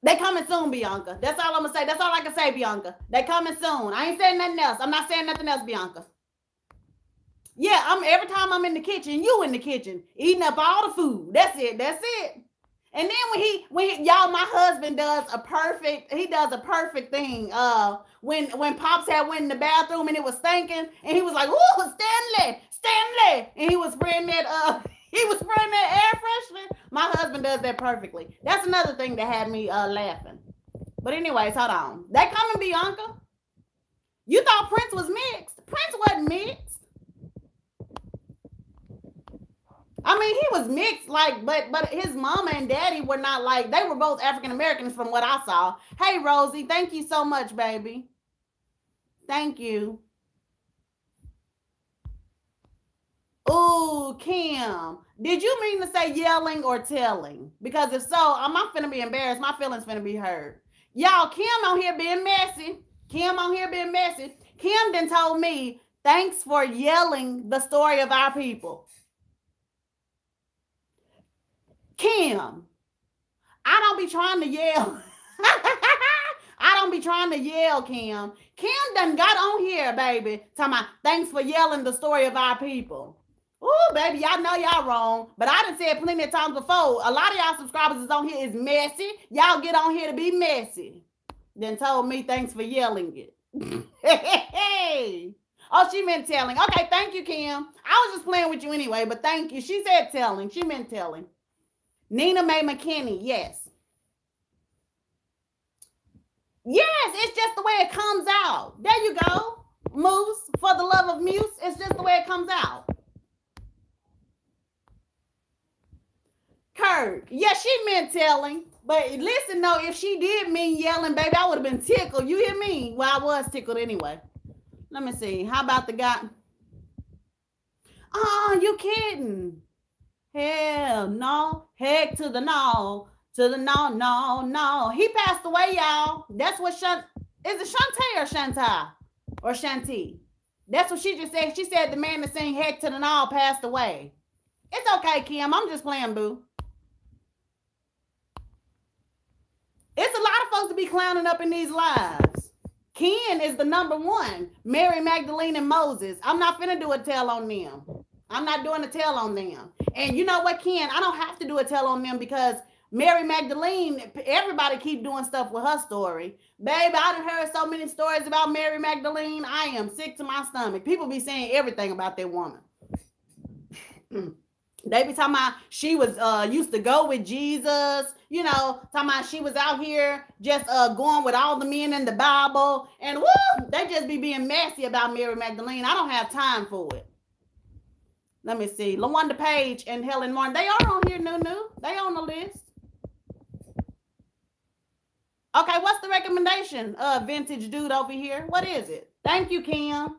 They coming soon, Bianca. That's all I'm gonna say. That's all I can say, Bianca. They coming soon. I ain't saying nothing else. I'm not saying nothing else, Bianca. Yeah, I'm every time I'm in the kitchen, you in the kitchen eating up all the food. That's it. That's it. And then when he when he, y'all, my husband does a perfect, he does a perfect thing. Uh when when Pops had went in the bathroom and it was stinking, and he was like, "Ooh, Stanley, Stanley," and he was spraying that uh he was spraying that air freshener. My husband does that perfectly. That's another thing that had me uh laughing. But anyways, hold on. That coming Bianca. You thought Prince was mixed. Prince wasn't mixed. I mean, he was mixed, like, but but his mama and daddy were not like they were both African Americans from what I saw. Hey, Rosie, thank you so much, baby. Thank you. Oh, Kim, did you mean to say yelling or telling? Because if so, I'm not finna be embarrassed. My feelings finna be hurt. Y'all, Kim on here being messy. Kim on here being messy. Kim then told me, thanks for yelling the story of our people. Kim, I don't be trying to yell. I don't be trying to yell, Kim. Kim done got on here, baby. Talking about thanks for yelling the story of our people. Ooh, baby, y'all know y'all wrong. But I done said plenty of times before. A lot of y'all subscribers is on here is messy. Y'all get on here to be messy. Then told me thanks for yelling it. hey. Oh, she meant telling. Okay, thank you, Kim. I was just playing with you anyway, but thank you. She said telling. She meant telling. Nina Mae McKinney, yes. Yes, it's just the way it comes out. There you go. Moose, for the love of muse, it's just the way it comes out. Kirk, yeah, she meant telling. But listen though, if she did mean yelling, baby, I would have been tickled. You hear me? Well, I was tickled anyway. Let me see. How about the guy? Oh, you kidding? Hell no. Heck to the no. To the no, no, no. He passed away, y'all. That's what Shant is it Shantae or Shantai? Or Shanti? That's what she just said. She said the man that sang heck to the no passed away. It's okay, Kim. I'm just playing, boo. It's a lot of folks to be clowning up in these lives. Ken is the number one. Mary Magdalene and Moses. I'm not finna do a tell on them. I'm not doing a tell on them. And you know what, Ken? I don't have to do a tell on them because Mary Magdalene, everybody keep doing stuff with her story. Baby, I done heard so many stories about Mary Magdalene. I am sick to my stomach. People be saying everything about that woman. they be talking about she was uh used to go with Jesus, you know, talking about she was out here just uh going with all the men in the Bible. And woo, they just be being messy about Mary Magdalene. I don't have time for it. Let me see. LaWanda Page and Helen Martin. They are on here, Nunu. They on the list. Okay, what's the recommendation? Uh, vintage dude over here. What is it? Thank you, Kim.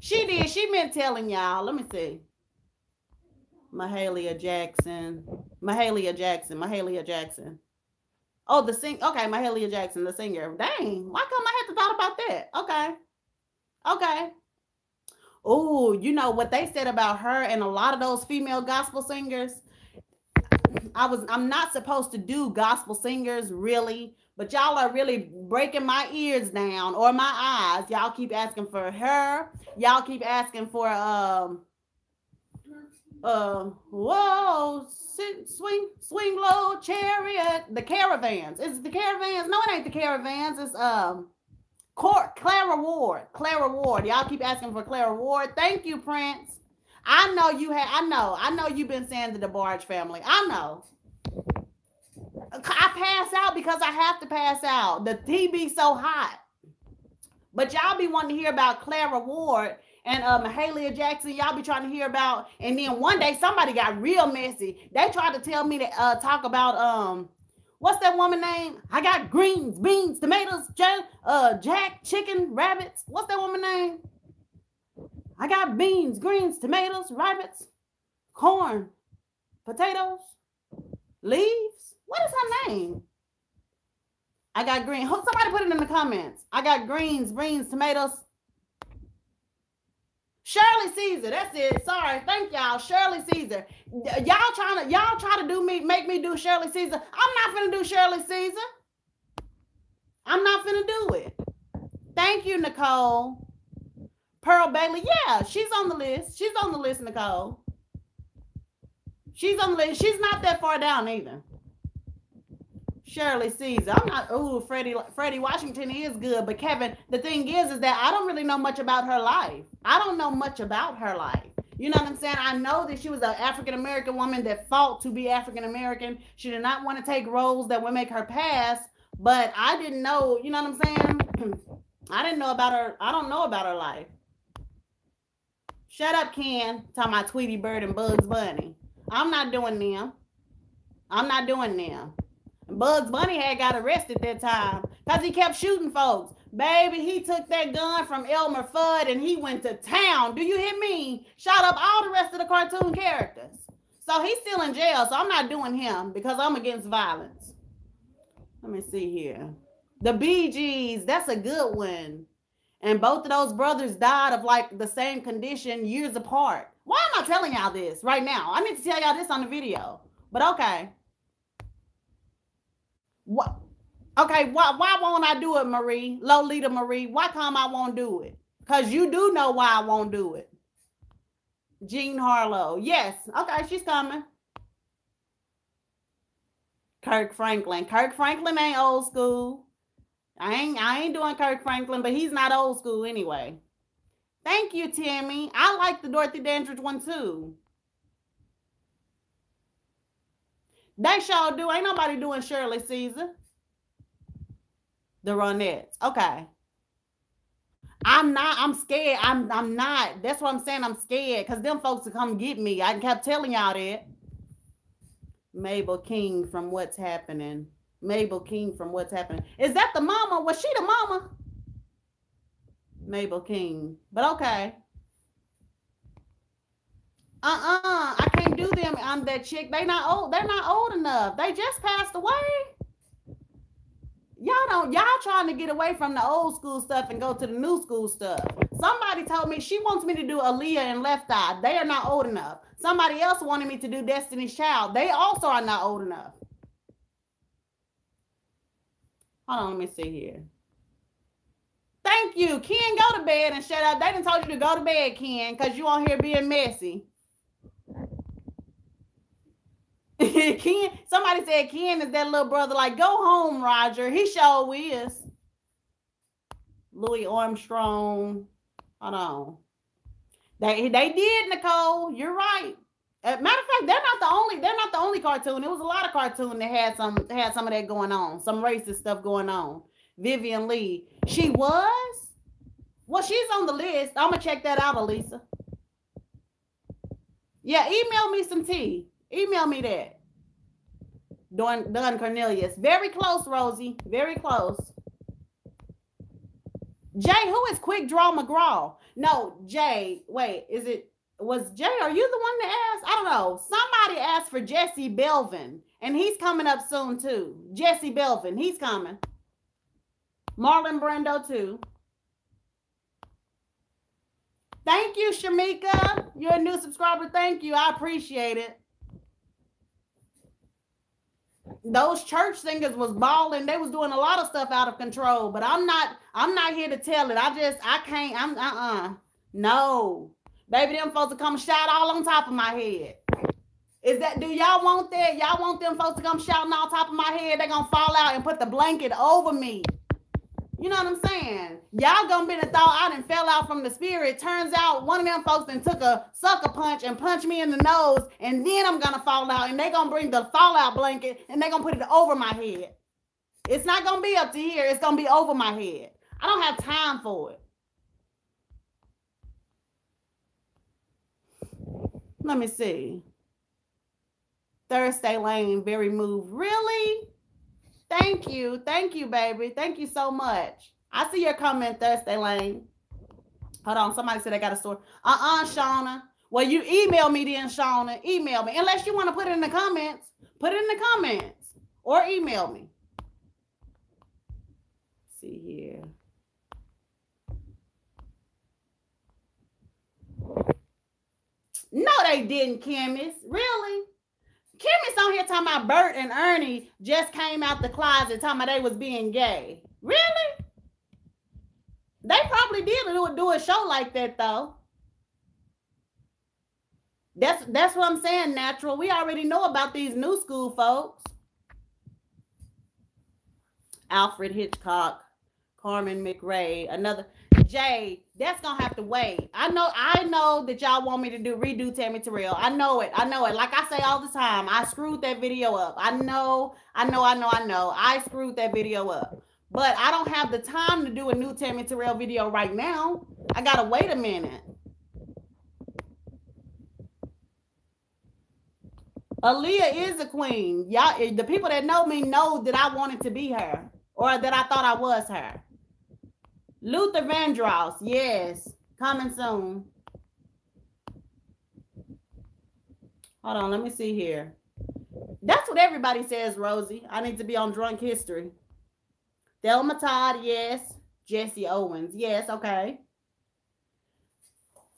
She did. She meant telling y'all. Let me see. Mahalia Jackson. Mahalia Jackson. Mahalia Jackson. Oh, the sing. Okay, Mahalia Jackson, the singer. Dang, why come I had to thought about that? Okay, okay. Oh, you know what they said about her and a lot of those female gospel singers. I was. I'm not supposed to do gospel singers really, but y'all are really breaking my ears down or my eyes. Y'all keep asking for her. Y'all keep asking for um. Uh, whoa, swing, swing low, chariot, the caravans. It's the caravans. No, it ain't the caravans. It's um, Court, Clara Ward, Clara Ward. Y'all keep asking for Clara Ward. Thank you, Prince. I know you had. I know. I know you've been saying to the DeBarge family. I know. I pass out because I have to pass out. The TV so hot. But y'all be wanting to hear about Clara Ward and um Mahalia Jackson, y'all be trying to hear about. And then one day somebody got real messy. They tried to tell me to uh, talk about um what's that woman name? I got greens, beans, tomatoes, jack, uh, jack, chicken, rabbits. What's that woman name? I got beans, greens, tomatoes, rabbits, corn, potatoes, leaves. What is her name? I got green. Somebody put it in the comments. I got greens, beans, tomatoes, Shirley Caesar. That's it. Sorry. Thank y'all. Shirley Caesar. Y'all trying to y'all try to do me, make me do Shirley Caesar. I'm not gonna do Shirley Caesar. I'm not gonna do it. Thank you, Nicole. Pearl Bailey. Yeah, she's on the list. She's on the list, Nicole. She's on the list. She's not that far down either. Shirley Caesar. I'm not. Oh, Freddie. Fredi Washington is good, but Kevin. The thing is, is that I don't really know much about her life. I don't know much about her life. You know what I'm saying? I know that she was an African American woman that fought to be African American. She did not want to take roles that would make her pass, but I didn't know. You know what I'm saying? I didn't know about her. I don't know about her life. Shut up, Ken. Talking about Tweety Bird and Bugs Bunny. I'm not doing them. I'm not doing them. Bugs Bunny had got arrested that time because he kept shooting folks. Baby, he took that gun from Elmer Fudd and he went to town. Do you hear me? Shot up all the rest of the cartoon characters. So he's still in jail. So I'm not doing him because I'm against violence. Let me see here. The Bee Gees. that's a good one. And both of those brothers died of like the same condition years apart. Why am I telling y'all this right now? I need to tell y'all this on the video. But okay. What? Okay, why why won't I do it, Marie? Lolita Marie. Why come I won't do it? Because you do know why I won't do it. Jean Harlow. Yes. Okay, she's coming. Kirk Franklin. Kirk Franklin ain't old school. I ain't I ain't doing Kirk Franklin, but he's not old school anyway. Thank you, Tammy. I like the Dorothy Dandridge one too. They sure do. Ain't nobody doing Shirley Caesar. The Ronettes. Okay. I'm not, I'm scared. I'm I'm not. That's what I'm saying. I'm scared because them folks will come get me. I kept telling y'all that. Mabel King from What's Happening. Mabel King from What's Happening. Is that the mama? Was she the mama? Mabel King. But okay. Uh-uh. I can't do them. I'm that chick. They not old. They're not old enough. They just passed away. Y'all don't, y'all trying to get away from the old school stuff and go to the new school stuff. Somebody told me she wants me to do Aaliyah and Left Eye. They are not old enough. Somebody else wanted me to do Destiny's Child. They also are not old enough. Hold on, let me see here. Thank you. Ken, go to bed and shut up. They didn't told you to go to bed, Ken, because you on here being messy. Ken, somebody said Ken is that little brother. Like, go home, Roger. He sure is. Louis Armstrong. Hold on. They they did, Nicole. You're right. Uh, matter of fact, they're not the only. They're not the only cartoon. It was a lot of cartoon that had some had some of that going on. Some racist stuff going on. Vivien Leigh, She was. Well, she's on the list. I'm gonna check that out, Elisa. Yeah, email me some tea. Email me that. Don, Don Cornelius. Very close, Rosie. Very close. Jay, who is Quick Draw McGraw? No, Jay. Wait, is it was Jay, are you the one that asked? I don't know. Somebody asked for Jesse Belvin, and he's coming up soon too. Jesse Belvin, he's coming. Marlon Brando too. Thank you, Shamika. You're a new subscriber. Thank you. I appreciate it. Those church singers was balling. They was doing a lot of stuff out of control. But I'm not. I'm not here to tell it. I just. I can't. I'm. Uh. Uh-uh. No. Baby, them folks to come shout all on top of my head. Is that do y'all want that? Y'all want them folks to come shouting on top of my head? They're gonna fall out and put the blanket over me. You know what I'm saying? Y'all gonna be the thought I didn't fell out from the spirit. Turns out one of them folks then took a sucker punch and punched me in the nose, and then I'm gonna fall out, and they gonna bring the fallout blanket and they gonna put it over my head. It's not gonna be up to here, it's gonna be over my head. I don't have time for it. Let me see. Thursday Lane, very moved. Really? Thank you. Thank you, baby. Thank you so much. I see your comment, Thursday Lane. Hold on. Somebody said I got a story. Uh-uh, Shauna. Well, you email me then, Shauna. Email me. Unless you want to put it in the comments. Put it in the comments. Or email me. Let's see here. No, they didn't, Kimmis. Really? Kimmy's on here talking about Bert and Ernie just came out the closet talking about they was being gay. Really? They probably did do, do a show like that though. That's that's what I'm saying, natural. We already know about these new school folks. Alfred Hitchcock, Carmen McRae, another Jay, that's gonna have to wait. I know, I know that y'all want me to do redo Tammy Terrell. I know it. I know it. Like I say all the time, I screwed that video up. I know, I know, I know, I know. I screwed that video up. But I don't have the time to do a new Tammy Terrell video right now. I gotta wait a minute. Aaliyah is a queen. Y'all, eh, the people that know me know that I wanted to be her or that I thought I was her. Luther Vandross, yes, coming soon. Hold on, let me see here. That's what everybody says, Rosie. I need to be on drunk history. Thelma Todd, yes. Jesse Owens, yes, okay.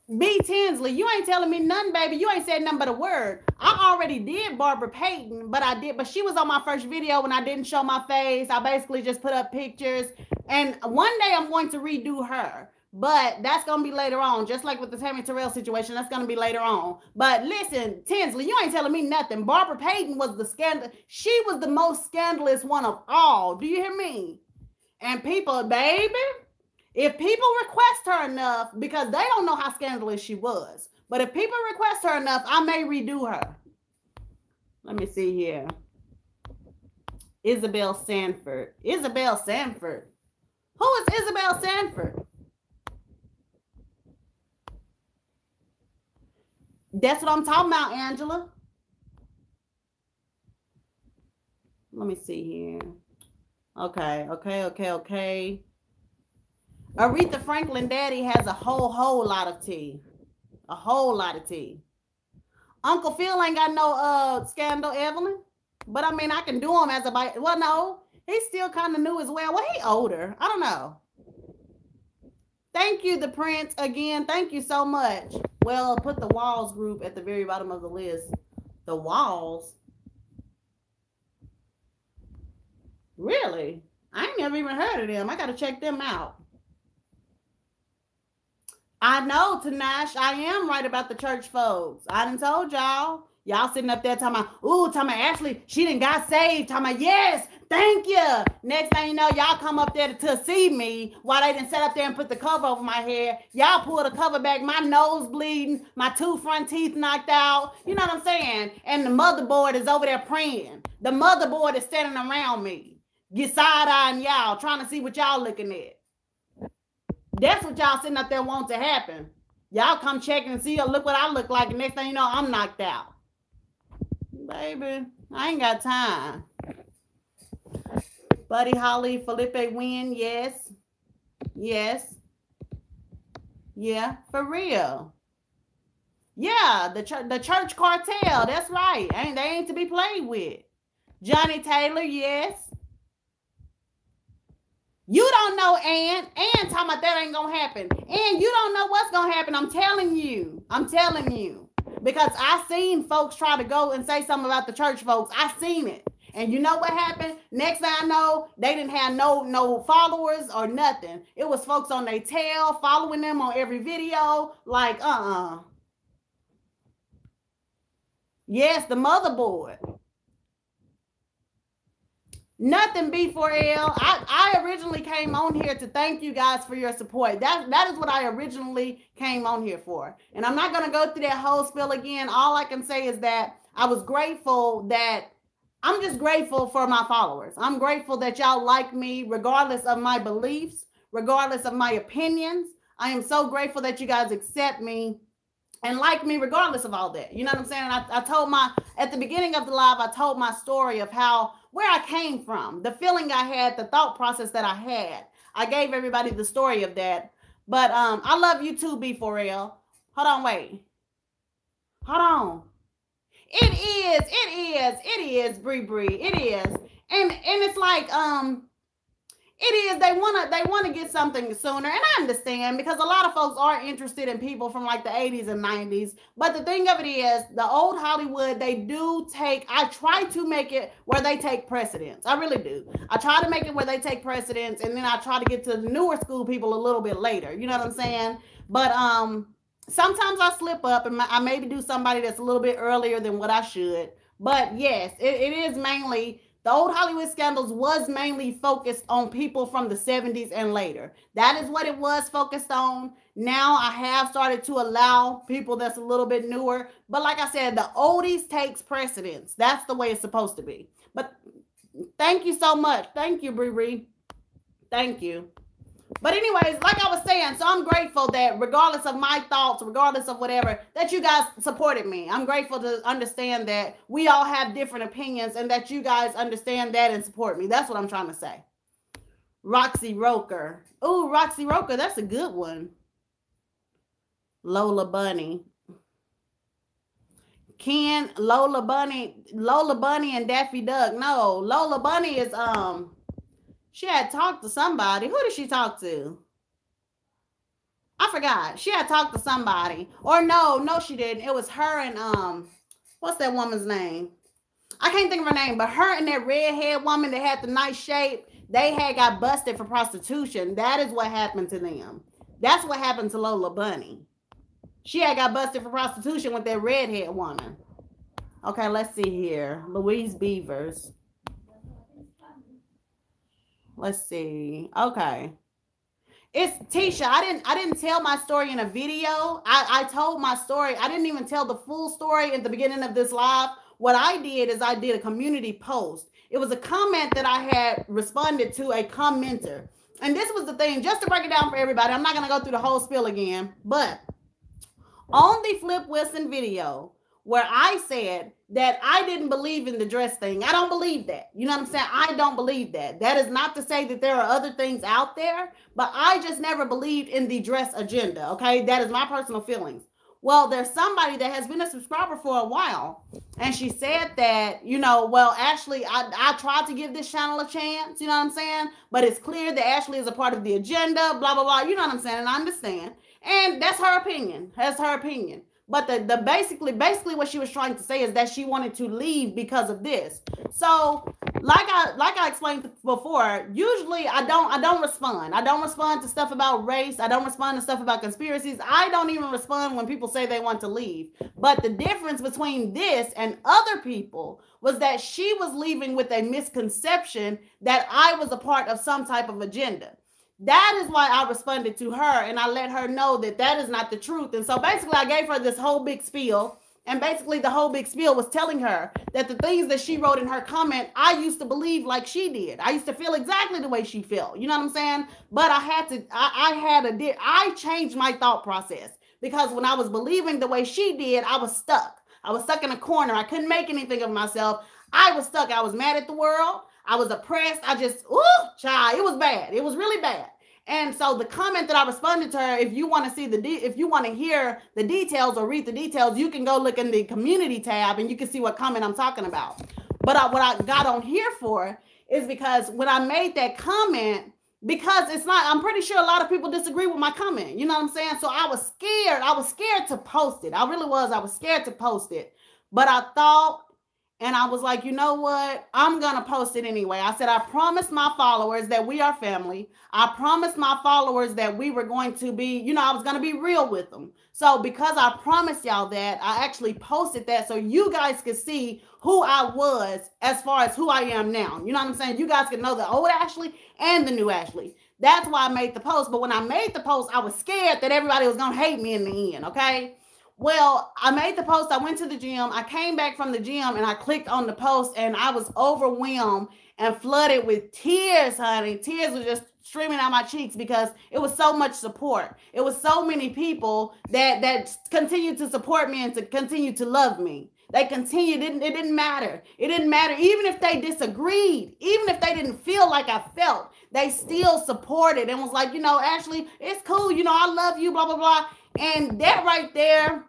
B Tinsley, you ain't telling me nothing, baby. You ain't said nothing but a word. I already did Barbara Payton, but I did, but she was on my first video when I didn't show my face. I basically just put up pictures and one day I'm going to redo her. But that's gonna be later on, just like with the Tammy Terrell situation. That's gonna be later on. But listen, Tinsley, you ain't telling me nothing. Barbara Payton was the scandal. She was the most scandalous one of all. Do you hear me? And people, baby, if people request her enough, because they don't know how scandalous she was, but if people request her enough, I may redo her. Let me see here. Isabel Sanford. Isabel Sanford. Who is Isabel Sanford? That's what I'm talking about, Angela. Let me see here. Okay, okay, okay, okay. Aretha Franklin daddy has a whole, whole lot of tea. A whole lot of tea. Uncle Phil ain't got no uh scandal, Evelyn. But I mean, I can do him as a bite. Well, no, He's still kind of new as well. Well, he older. I don't know. Thank you, the prince. Again, thank you so much. Well, put the walls group at the very bottom of the list. The walls. Really? I ain't never even heard of them. I gotta check them out. I know, Tanash. I am right about the church folks. I done told y'all. Y'all sitting up there talking about, ooh, talking about Ashley, she didn't got saved. Talking about, yes, thank you. Next thing you know, y'all come up there to, to see me while they didn't sit up there and put the cover over my head. Y'all pull the cover back, my nose bleeding, my two front teeth knocked out. You know what I'm saying? And the motherboard is over there praying. The motherboard is standing around me. Get side eyeing y'all, trying to see what y'all looking at. That's what y'all sitting up there want to happen. Y'all come check and see, oh, look what I look like. And next thing you know, I'm knocked out. Baby, I ain't got time. Buddy Holly, Philippe Wynne, yes. Yes. Yeah, for real. Yeah, the the church cartel. That's right. Ain't they ain't to be played with. Johnnie Taylor, yes. You don't know, and and talking about that ain't gonna happen, and you don't know what's gonna happen. I'm telling you, I'm telling you, because I seen folks try to go and say something about the church folks. I seen it, and you know what happened? Next thing I know, they didn't have no no followers or nothing. It was folks on their tail following them on every video. Like, uh, uh Yes, the motherboard. Nothing B4L. I, I originally came on here to thank you guys for your support. That that is what I originally came on here for. And I'm not gonna go through that whole spill again. All I can say is that I was grateful that I'm just grateful for my followers. I'm grateful that y'all like me regardless of my beliefs, regardless of my opinions. I am so grateful that you guys accept me and like me regardless of all that. You know what I'm saying? I, I told my at the beginning of the live, I told my story of how where I came from, the feeling I had, the thought process that I had. I gave everybody the story of that. But um, I love you too, B4L. Hold on, wait. Hold on. It is, it is, it is, Bree Bree. It is. And and it's like um it is they want to they want to get something sooner and i understand because a lot of folks are interested in people from like the 80s and 90s but the thing of it is the old hollywood they do take i try to make it where they take precedence i really do. I try to make it where they take precedence and then i try to get to the newer school people a little bit later you know what i'm saying? But um sometimes i slip up and i maybe do somebody that's a little bit earlier than what i should but yes it, it is mainly the old Hollywood scandals was mainly focused on people from the 70s and later. That is what it was focused on. Now I have started to allow people that's a little bit newer. But like I said, the oldies takes precedence. That's the way it's supposed to be. But thank you so much. Thank you, Brie. Thank you. But anyways, like I was saying, so I'm grateful that regardless of my thoughts, regardless of whatever, that you guys supported me. I'm grateful to understand that we all have different opinions and that you guys understand that and support me. That's what I'm trying to say. Roxie Roker. Oh, Roxie Roker, that's a good one. Lola Bunny. Ken, Lola Bunny, Lola Bunny and Daffy Duck. No, Lola Bunny is um she had talked to somebody. Who did she talk to? I forgot. She had talked to somebody. Or no, no, she didn't. It was her and um, what's that woman's name? I can't think of her name, but her and that redhead woman that had the nice shape, they had got busted for prostitution. That is what happened to them. That's what happened to Lola Bunny. She had got busted for prostitution with that redhead woman. Okay, let's see here. Louise Beavers. Let's see. Okay. It's Tisha. I didn't I didn't tell my story in a video. I, I told my story. I didn't even tell the full story at the beginning of this live. What I did is I did a community post. It was a comment that I had responded to a commenter. And this was the thing, just to break it down for everybody. I'm not gonna go through the whole spiel again, but on the Flip Wilson video, where I said that I didn't believe in the dress thing. I don't believe that. You know what I'm saying? I don't believe that. That is not to say that there are other things out there, but I just never believed in the dress agenda. Okay. That is my personal feelings. Well, there's somebody that has been a subscriber for a while, and she said that, you know, well, Ashley, I, I tried to give this channel a chance, you know what I'm saying? But it's clear that Ashley is a part of the agenda, blah, blah, blah. You know what I'm saying? And I understand. And that's her opinion. That's her opinion. But the, the basically basically what she was trying to say is that she wanted to leave because of this. So like I like I explained before, usually I don't I don't respond. I don't respond to stuff about race. I don't respond to stuff about conspiracies. I don't even respond when people say they want to leave. But the difference between this and other people was that she was leaving with a misconception that I was a part of some type of agenda that is why I responded to her and I let her know that that is not the truth. And so basically, I gave her this whole big spiel. And basically, the whole big spiel was telling her that the things that she wrote in her comment, I used to believe like she did. I used to feel exactly the way she felt. You know what I'm saying? But I had to, I, I had a, I changed my thought process because when I was believing the way she did, I was stuck. I was stuck in a corner. I couldn't make anything of myself. I was stuck. I was mad at the world. I was oppressed. I just, ooh, child, it was bad. It was really bad. And so the comment that I responded to her, if you want to see the de- if you want to hear the details or read the details, you can go look in the community tab and you can see what comment I'm talking about. But I, what I got on here for is because when I made that comment, because it's not, I'm pretty sure a lot of people disagree with my comment. You know what I'm saying? So I was scared. I was scared to post it. I really was. I was scared to post it. But I thought and I was like, you know what? I'm going to post it anyway. I said, I promised my followers that we are family. I promised my followers that we were going to be, you know, I was going to be real with them. So, because I promised y'all that, I actually posted that so you guys could see who I was as far as who I am now. You know what I'm saying? You guys can know the old Ashley and the new Ashley. That's why I made the post. But when I made the post, I was scared that everybody was going to hate me in the end. Okay. Well, I made the post. I went to the gym. I came back from the gym and I clicked on the post and I was overwhelmed and flooded with tears, honey. Tears were just streaming out my cheeks because it was so much support. It was so many people that that continued to support me and to continue to love me. They continued. It didn't, it didn't matter. It didn't matter. Even if they disagreed, even if they didn't feel like I felt, they still supported and was like, you know, Ashley, it's cool. You know, I love you, blah, blah, blah. And that right there,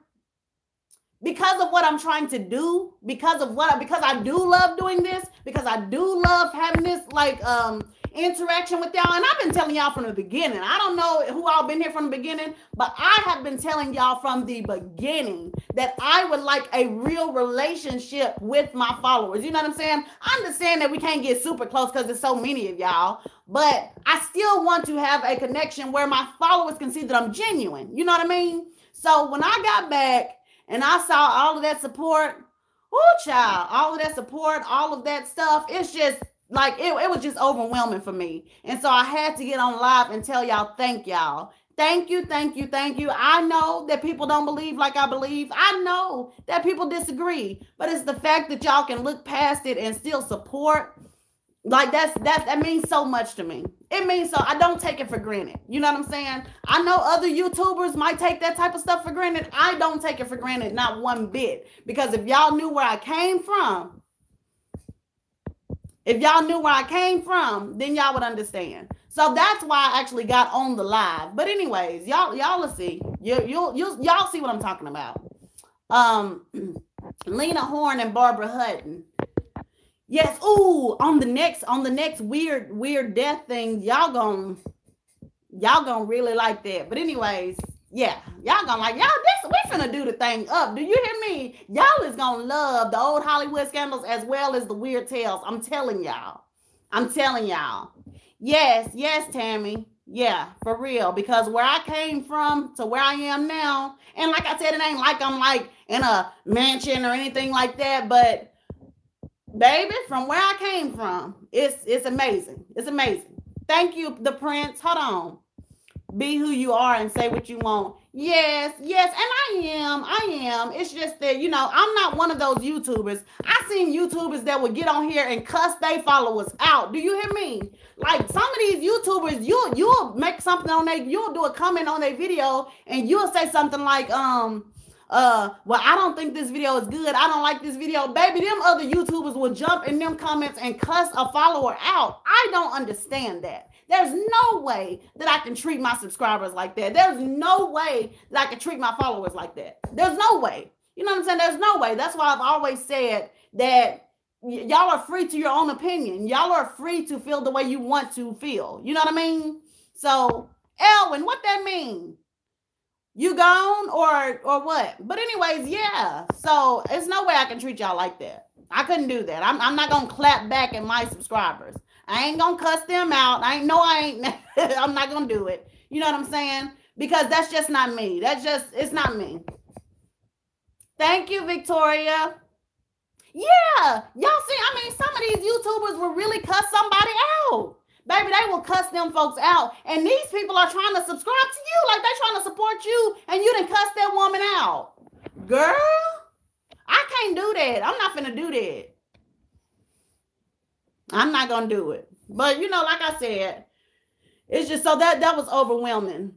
because of what I'm trying to do, because of what I, because I do love doing this, because I do love having this like um interaction with y'all. And I've been telling y'all from the beginning. I don't know who all been here from the beginning, but I have been telling y'all from the beginning that I would like a real relationship with my followers. You know what I'm saying? I understand that we can't get super close because there's so many of y'all, but I still want to have a connection where my followers can see that I'm genuine. You know what I mean? So when I got back and I saw all of that support, oh child, all of that support, all of that stuff, it's just like it, it was just overwhelming for me. And so I had to get on live and tell y'all thank y'all. Thank you, thank you, thank you. I know that people don't believe like I believe. I know that people disagree, but it's the fact that y'all can look past it and still support. Like that's that that means so much to me. It means so I don't take it for granted. You know what I'm saying? I know other YouTubers might take that type of stuff for granted. I don't take it for granted, not one bit. Because if y'all knew where I came from, if y'all knew where I came from, then y'all would understand. So that's why I actually got on the live. But anyways, y'all y'all will see. You you you y'all see what I'm talking about. Um Lena Horne and Barbara Hutton. Yes, ooh, on the next on the next weird weird death thing, y'all gonna y'all gonna really like that. But anyways, yeah, y'all gonna like y'all. This we finna do the thing up. Do you hear me? Y'all is gonna love the old Hollywood scandals as well as the weird tales. I'm telling y'all. I'm telling y'all. Yes, yes, Tammy. Yeah, for real. Because where I came from to where I am now, and like I said, it ain't like I'm like in a mansion or anything like that. But baby, from where I came from, it's it's amazing. It's amazing. Thank you, the prince. Hold on be who you are and say what you want. Yes, yes, and I am. I am. It's just that, you know, I'm not one of those YouTubers. I seen YouTubers that would get on here and cuss their followers out. Do you hear me? Like some of these YouTubers, you'll you'll make something on their, you'll do a comment on their video and you'll say something like, um, uh, well, I don't think this video is good. I don't like this video. Baby, them other YouTubers will jump in them comments and cuss a follower out. I don't understand that. There's no way that I can treat my subscribers like that. There's no way that I can treat my followers like that. There's no way. You know what I'm saying? There's no way. That's why I've always said that y'all are free to your own opinion. Y'all are free to feel the way you want to feel. You know what I mean? So, Elwin, what that mean? You gone or or what? But anyways, yeah. So it's no way I can treat y'all like that. I couldn't do that. I'm, I'm not gonna clap back at my subscribers. I ain't gonna cuss them out. I know I ain't. I'm not gonna do it. You know what I'm saying? Because that's just not me. That's just it's not me. Thank you, Victoria. Yeah, y'all see, I mean, some of these YouTubers will really cuss somebody out. Baby, they will cuss them folks out. And these people are trying to subscribe to you, like they're trying to support you, and you didn't cuss that woman out. Girl, I can't do that. I'm not gonna do that. I'm not gonna do it. But you know, like I said, it's just so that that was overwhelming.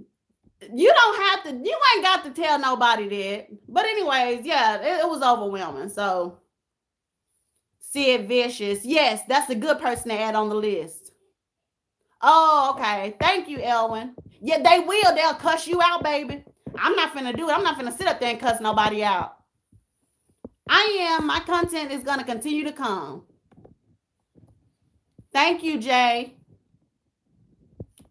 You don't have to, you ain't got to tell nobody that. But anyways, yeah, it, it was overwhelming. So Sid Vicious. Yes, that's a good person to add on the list. Oh, okay. Thank you, Elwin. Yeah, they will. They'll cuss you out, baby. I'm not finna do it. I'm not finna sit up there and cuss nobody out. I am. My content is gonna continue to come. Thank you, Jay.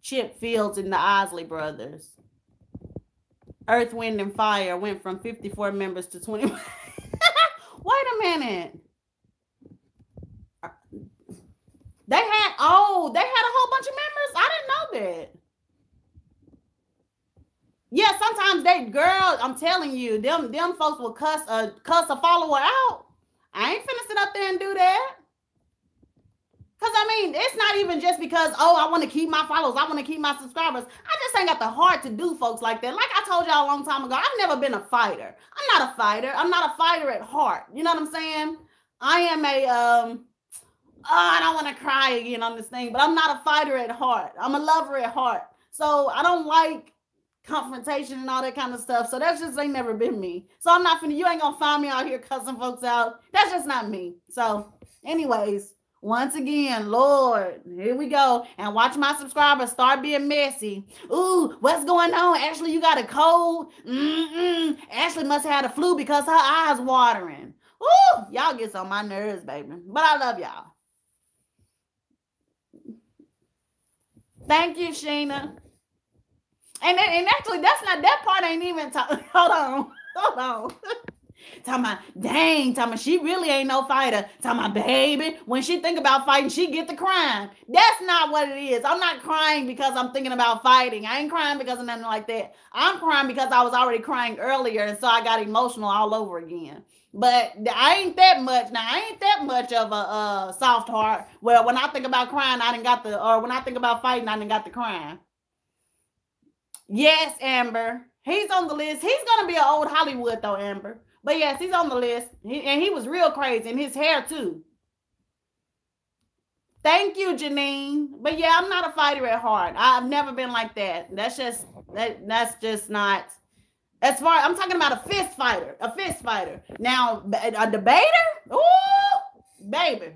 Chip Fields and the Isley brothers. Earth, Wind, and Fire went from 54 members to 20. Wait a minute. They had oh, they had a whole bunch of members. I didn't know that. Yeah, sometimes they girl, I'm telling you, them them folks will cuss a cuss a follower out. I ain't finna sit up there and do that. Cause I mean, it's not even just because oh, I want to keep my followers, I want to keep my subscribers. I just ain't got the heart to do folks like that. Like I told y'all a long time ago, I've never been a fighter. I'm not a fighter. I'm not a fighter at heart. You know what I'm saying? I am a um. Oh, I don't want to cry again on this thing, but I'm not a fighter at heart. I'm a lover at heart. So I don't like confrontation and all that kind of stuff. So that's just ain't never been me. So I'm not finna, you ain't gonna find me out here cussing folks out. That's just not me. So, anyways, once again, Lord, here we go. And watch my subscribers start being messy. Ooh, what's going on? Ashley, you got a cold? Mm-mm. Ashley must have had a flu because her eyes watering. Ooh, y'all gets on my nerves, baby. But I love y'all. Thank you, Sheena. And, and actually, that's not that part ain't even talk. Hold on. Hold on. Talking about, dang, talking about, she really ain't no fighter. Talking about, baby, when she think about fighting, she get the crying. That's not what it is. I'm not crying because I'm thinking about fighting. I ain't crying because of nothing like that. I'm crying because I was already crying earlier, and so I got emotional all over again. But I ain't that much now. I ain't that much of a uh, soft heart. Well, when I think about crying, I didn't got the, or when I think about fighting, I didn't got the crying. Yes, Amber. He's on the list. He's gonna be an old Hollywood though, Amber. But yes, he's on the list. And he was real crazy, and his hair too. Thank you, Janine. But yeah, I'm not a fighter at heart. I've never been like that. That's just that that's just not as far I'm talking about a fist fighter, a fist fighter. Now a debater? Ooh, baby.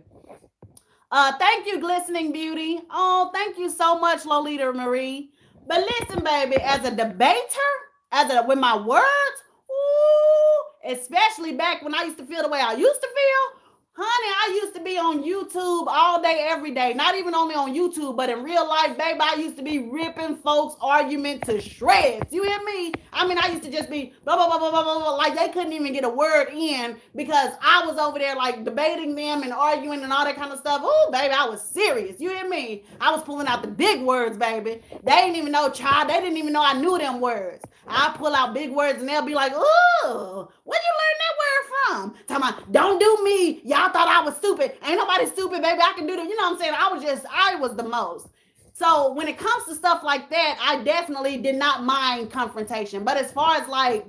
Uh, thank you, glistening beauty. Oh, thank you so much, Lolita Marie. But listen, baby, as a debater, as a with my words, ooh, especially back when I used to feel the way I used to feel, Honey, I used to be on YouTube all day, every day. Not even only on YouTube, but in real life, baby, I used to be ripping folks' argument to shreds. You hear me? I mean, I used to just be blah, blah, blah, blah, blah, blah, blah. Like they couldn't even get a word in because I was over there like debating them and arguing and all that kind of stuff. Oh, baby, I was serious. You hear me? I was pulling out the big words, baby. They didn't even know, child. They didn't even know I knew them words. I pull out big words and they'll be like, oh, where you learn that word from? Talking about, don't do me. Y'all thought I was stupid. Ain't nobody stupid, baby. I can do that. You know what I'm saying? I was just, I was the most. So when it comes to stuff like that, I definitely did not mind confrontation. But as far as like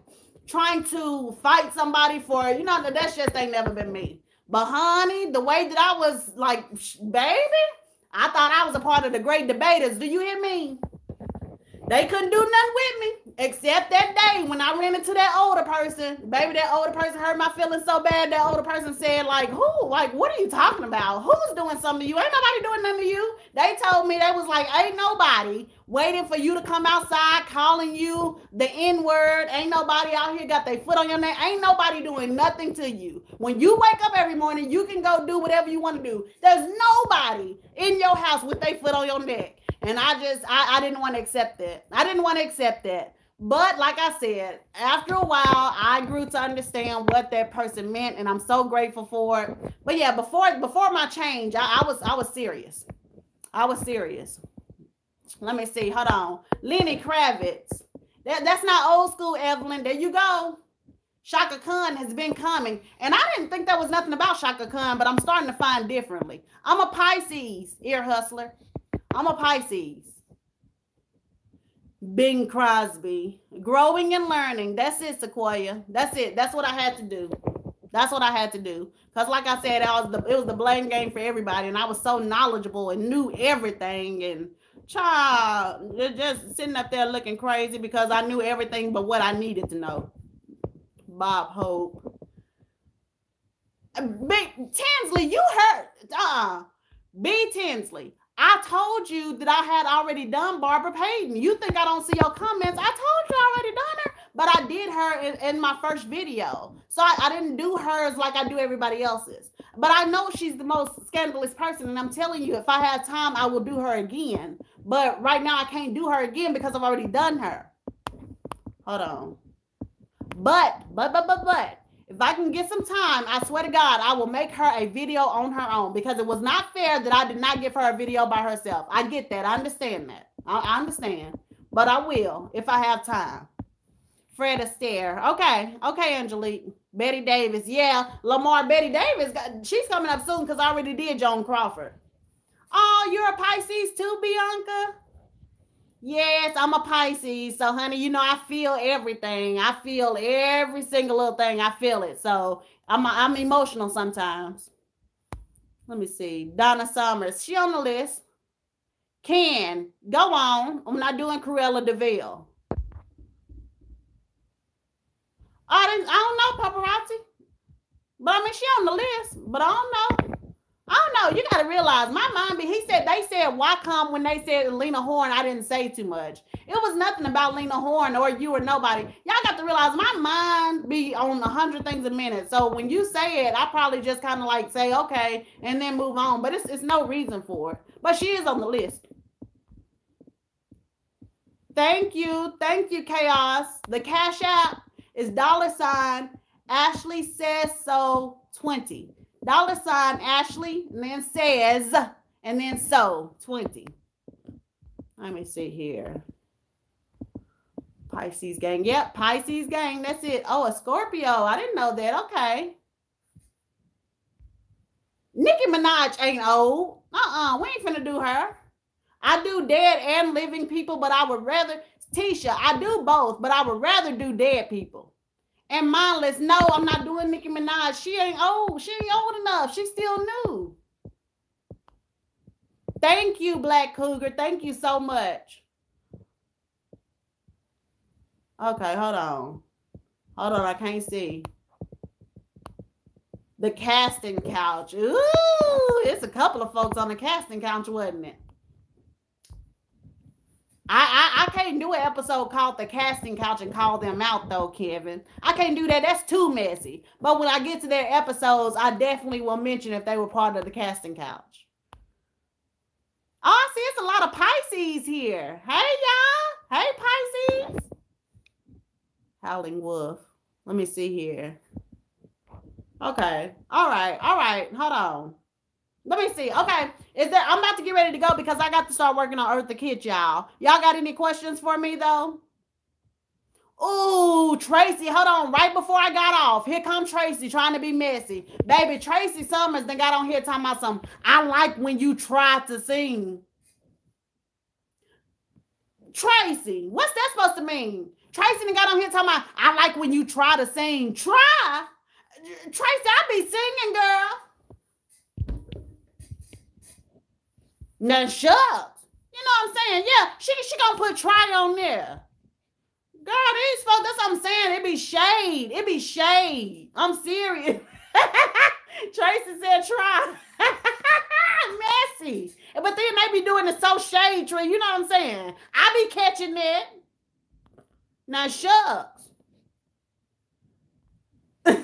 trying to fight somebody for, you know, that's just ain't never been me. But honey, the way that I was like, baby, I thought I was a part of the great debaters. Do you hear me? They couldn't do nothing with me. Except that day when I ran into that older person, baby, that older person hurt my feelings so bad. That older person said, like, who? Like, what are you talking about? Who's doing something to you? Ain't nobody doing nothing to you. They told me they was like, ain't nobody waiting for you to come outside calling you the N-word. Ain't nobody out here got their foot on your neck. Ain't nobody doing nothing to you. When you wake up every morning, you can go do whatever you want to do. There's nobody in your house with their foot on your neck. And I just I, I didn't want to accept that. I didn't want to accept that. But like I said, after a while, I grew to understand what that person meant, and I'm so grateful for it. But yeah, before before my change, I, I was I was serious. I was serious. Let me see. Hold on. Lenny Kravitz. That, that's not old school, Evelyn. There you go. Chaka Khan has been coming. And I didn't think there was nothing about Chaka Khan, but I'm starting to find differently. I'm a Pisces, ear hustler. I'm a Pisces. Bing Crosby. Growing and learning. That's it, Sequoia. That's it. That's what I had to do. That's what I had to do. Cause like I said, I was the it was the blame game for everybody, and I was so knowledgeable and knew everything. And child, just sitting up there looking crazy because I knew everything but what I needed to know. Bob Hope. Big Tinsley, you heard uh B Tinsley. I told you that I had already done Barbara Payton. You think I don't see your comments? I told you I already done her, but I did her in, in my first video. So I, I didn't do hers like I do everybody else's. But I know she's the most scandalous person, and I'm telling you, if I had time, I will do her again. But right now, I can't do her again because I've already done her. Hold on. But, but, but, but, but, if I can get some time, I swear to God, I will make her a video on her own because it was not fair that I did not give her a video by herself. I get that. I understand that. I, I understand. But I will if I have time. Fred Astaire. Okay. Okay, Angelique. Bette Davis. Yeah. Lamar Bette Davis. Got, she's coming up soon because I already did Joan Crawford. Oh, you're a Pisces too, Bianca? Yes, I'm a Pisces. So, honey, you know, I feel everything. I feel every single little thing. I feel it. So, I'm I'm emotional sometimes. Let me see. Donna Summers. She on the list. Can go on. I'm not doing Cruella de Vil. Oh, I. I don't know paparazzi, but I mean she on the list. But I don't know. I don't know. You got to realize my mind. Be, he said they said why come when they said Lena Horne. I didn't say too much. It was nothing about Lena Horne or you or nobody. Y'all got to realize my mind be on a hundred things a minute. So when you say it, I probably just kind of like say okay and then move on. But it's it's no reason for it. But she is on the list. Thank you, thank you, chaos. The cash app is dollar sign Ashley says so twenty dollar sign Ashley, and then says, and then so 20. Let me see here. Pisces gang. Yep, Pisces gang. That's it. Oh, a Scorpio. I didn't know that. Okay. Nicki Minaj ain't old. Uh-uh. We ain't finna do her. I do dead and living people, but I would rather Tisha, I do both, but I would rather do dead people and mindless. No, I'm not doing Nicki Minaj. She ain't old. She ain't old enough. She's still new. Thank you, Black Cougar. Thank you so much. Okay, hold on. Hold on, I can't see. The casting couch. Ooh, it's a couple of folks on the casting couch, wasn't it? I, I, I can't do an episode called the casting couch and call them out though, Kevin. I can't do that. That's too messy. But when I get to their episodes, I definitely will mention if they were part of the casting couch. Oh, I see it's a lot of Pisces here. Hey y'all. Hey Pisces. Howling Wolf. Let me see here. Okay. All right. All right. Hold on. Let me see. Okay. Is that I'm about to get ready to go because I got to start working on Eartha Kitt, y'all. Y'all got any questions for me though? Ooh, Tracy, hold on. Right before I got off, here come Tracy trying to be messy. Baby, Tracy Summers then got on here talking about something. I like when you try to sing. Tracy, what's that supposed to mean? Tracy then got on here talking about I like when you try to sing. Try. Tracy, I be singing, girl. Now shucks. You know what I'm saying? Yeah, she she gonna put try on there. Girl, these folks, that's what I'm saying. It be shade. It be shade. I'm serious. Tracy said try. Messy. But then they be doing the so shade tree. You know what I'm saying? I be catching it. Now shucks. ah,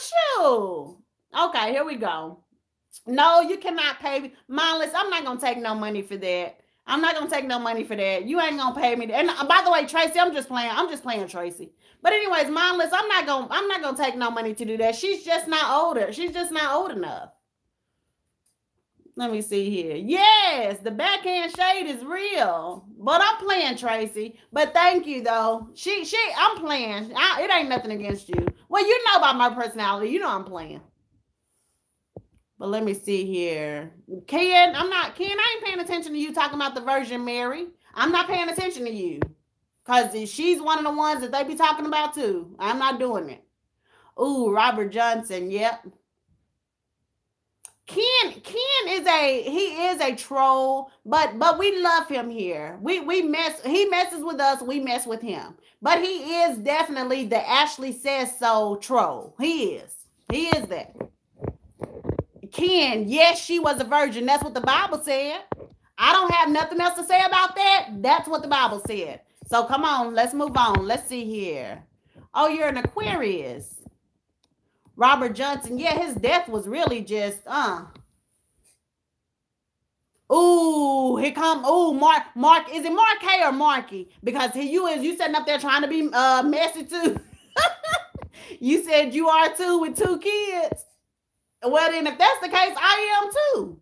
shoot. Okay, here we go. No, you cannot pay me. Mindless, I'm not gonna take no money for that. I'm not gonna take no money for that. You ain't gonna pay me. And uh, by the way, Tracy, I'm just playing. I'm just playing Tracy. But anyways, mindless, I'm not gonna. I'm not gonna take no money to do that. She's just not older. She's just not old enough. Let me see here. Yes, the backhand shade is real. But I'm playing Tracy. But thank you though. She she I'm playing. I, it ain't nothing against you. Well, you know about my personality. You know I'm playing. But let me see here. Ken, I'm not, Ken, I ain't paying attention to you talking about the Virgin Mary. I'm not paying attention to you. Because she's one of the ones that they be talking about too. I'm not doing it. Ooh, Robert Johnson. Yep. Ken Ken is a he is a troll, but but we love him here. We we mess he messes with us, we mess with him. But he is definitely the Ashley says so troll. He is. He is that. Yes, she was a virgin. That's what the Bible said. I don't have nothing else to say about that. That's what the Bible said. So come on, let's move on. Let's see here. Oh, you're an Aquarius. Robert Johnson. Yeah, his death was really just uh Ooh, here come. Ooh, Mark. Mark. Is it Mark K or Marky? Because you is you sitting up there trying to be uh messy too. you said you are too with two kids. Well, then if that's the case, I am too.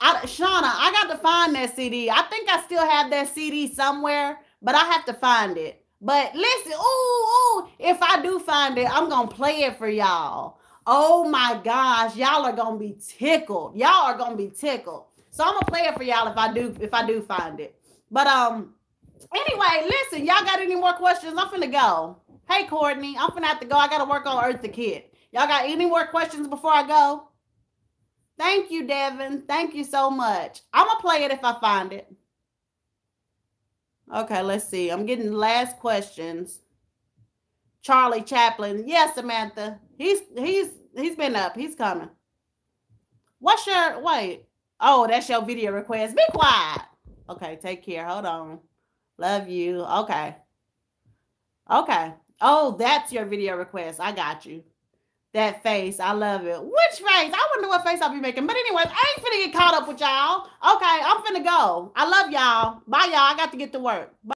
I, Shauna, I got to find that CD. I think I still have that CD somewhere, but I have to find it. But listen, ooh, ooh, if I do find it, I'm gonna play it for y'all. Oh my gosh, y'all are gonna be tickled. Y'all are gonna be tickled. So I'm gonna play it for y'all if I do if I do find it. But um, anyway, listen, y'all got any more questions? I'm finna go. Hey Courtney, I'm finna have to go. I gotta work on Eartha Kitt. Y'all got any more questions before I go? Thank you, Devin. Thank you so much. I'm gonna play it if I find it. Okay, let's see. I'm getting last questions. Charlie Chaplin. Yes, Samantha. He's he's he's been up. He's coming. What's your wait? Oh, that's your video request. Be quiet. Okay, take care. Hold on. Love you. Okay. Okay. Oh, that's your video request. I got you. That face. I love it. Which face? I wonder what face I'll be making. But anyways, I ain't finna get caught up with y'all. Okay, I'm finna go. I love y'all. Bye, y'all. I got to get to work. Bye.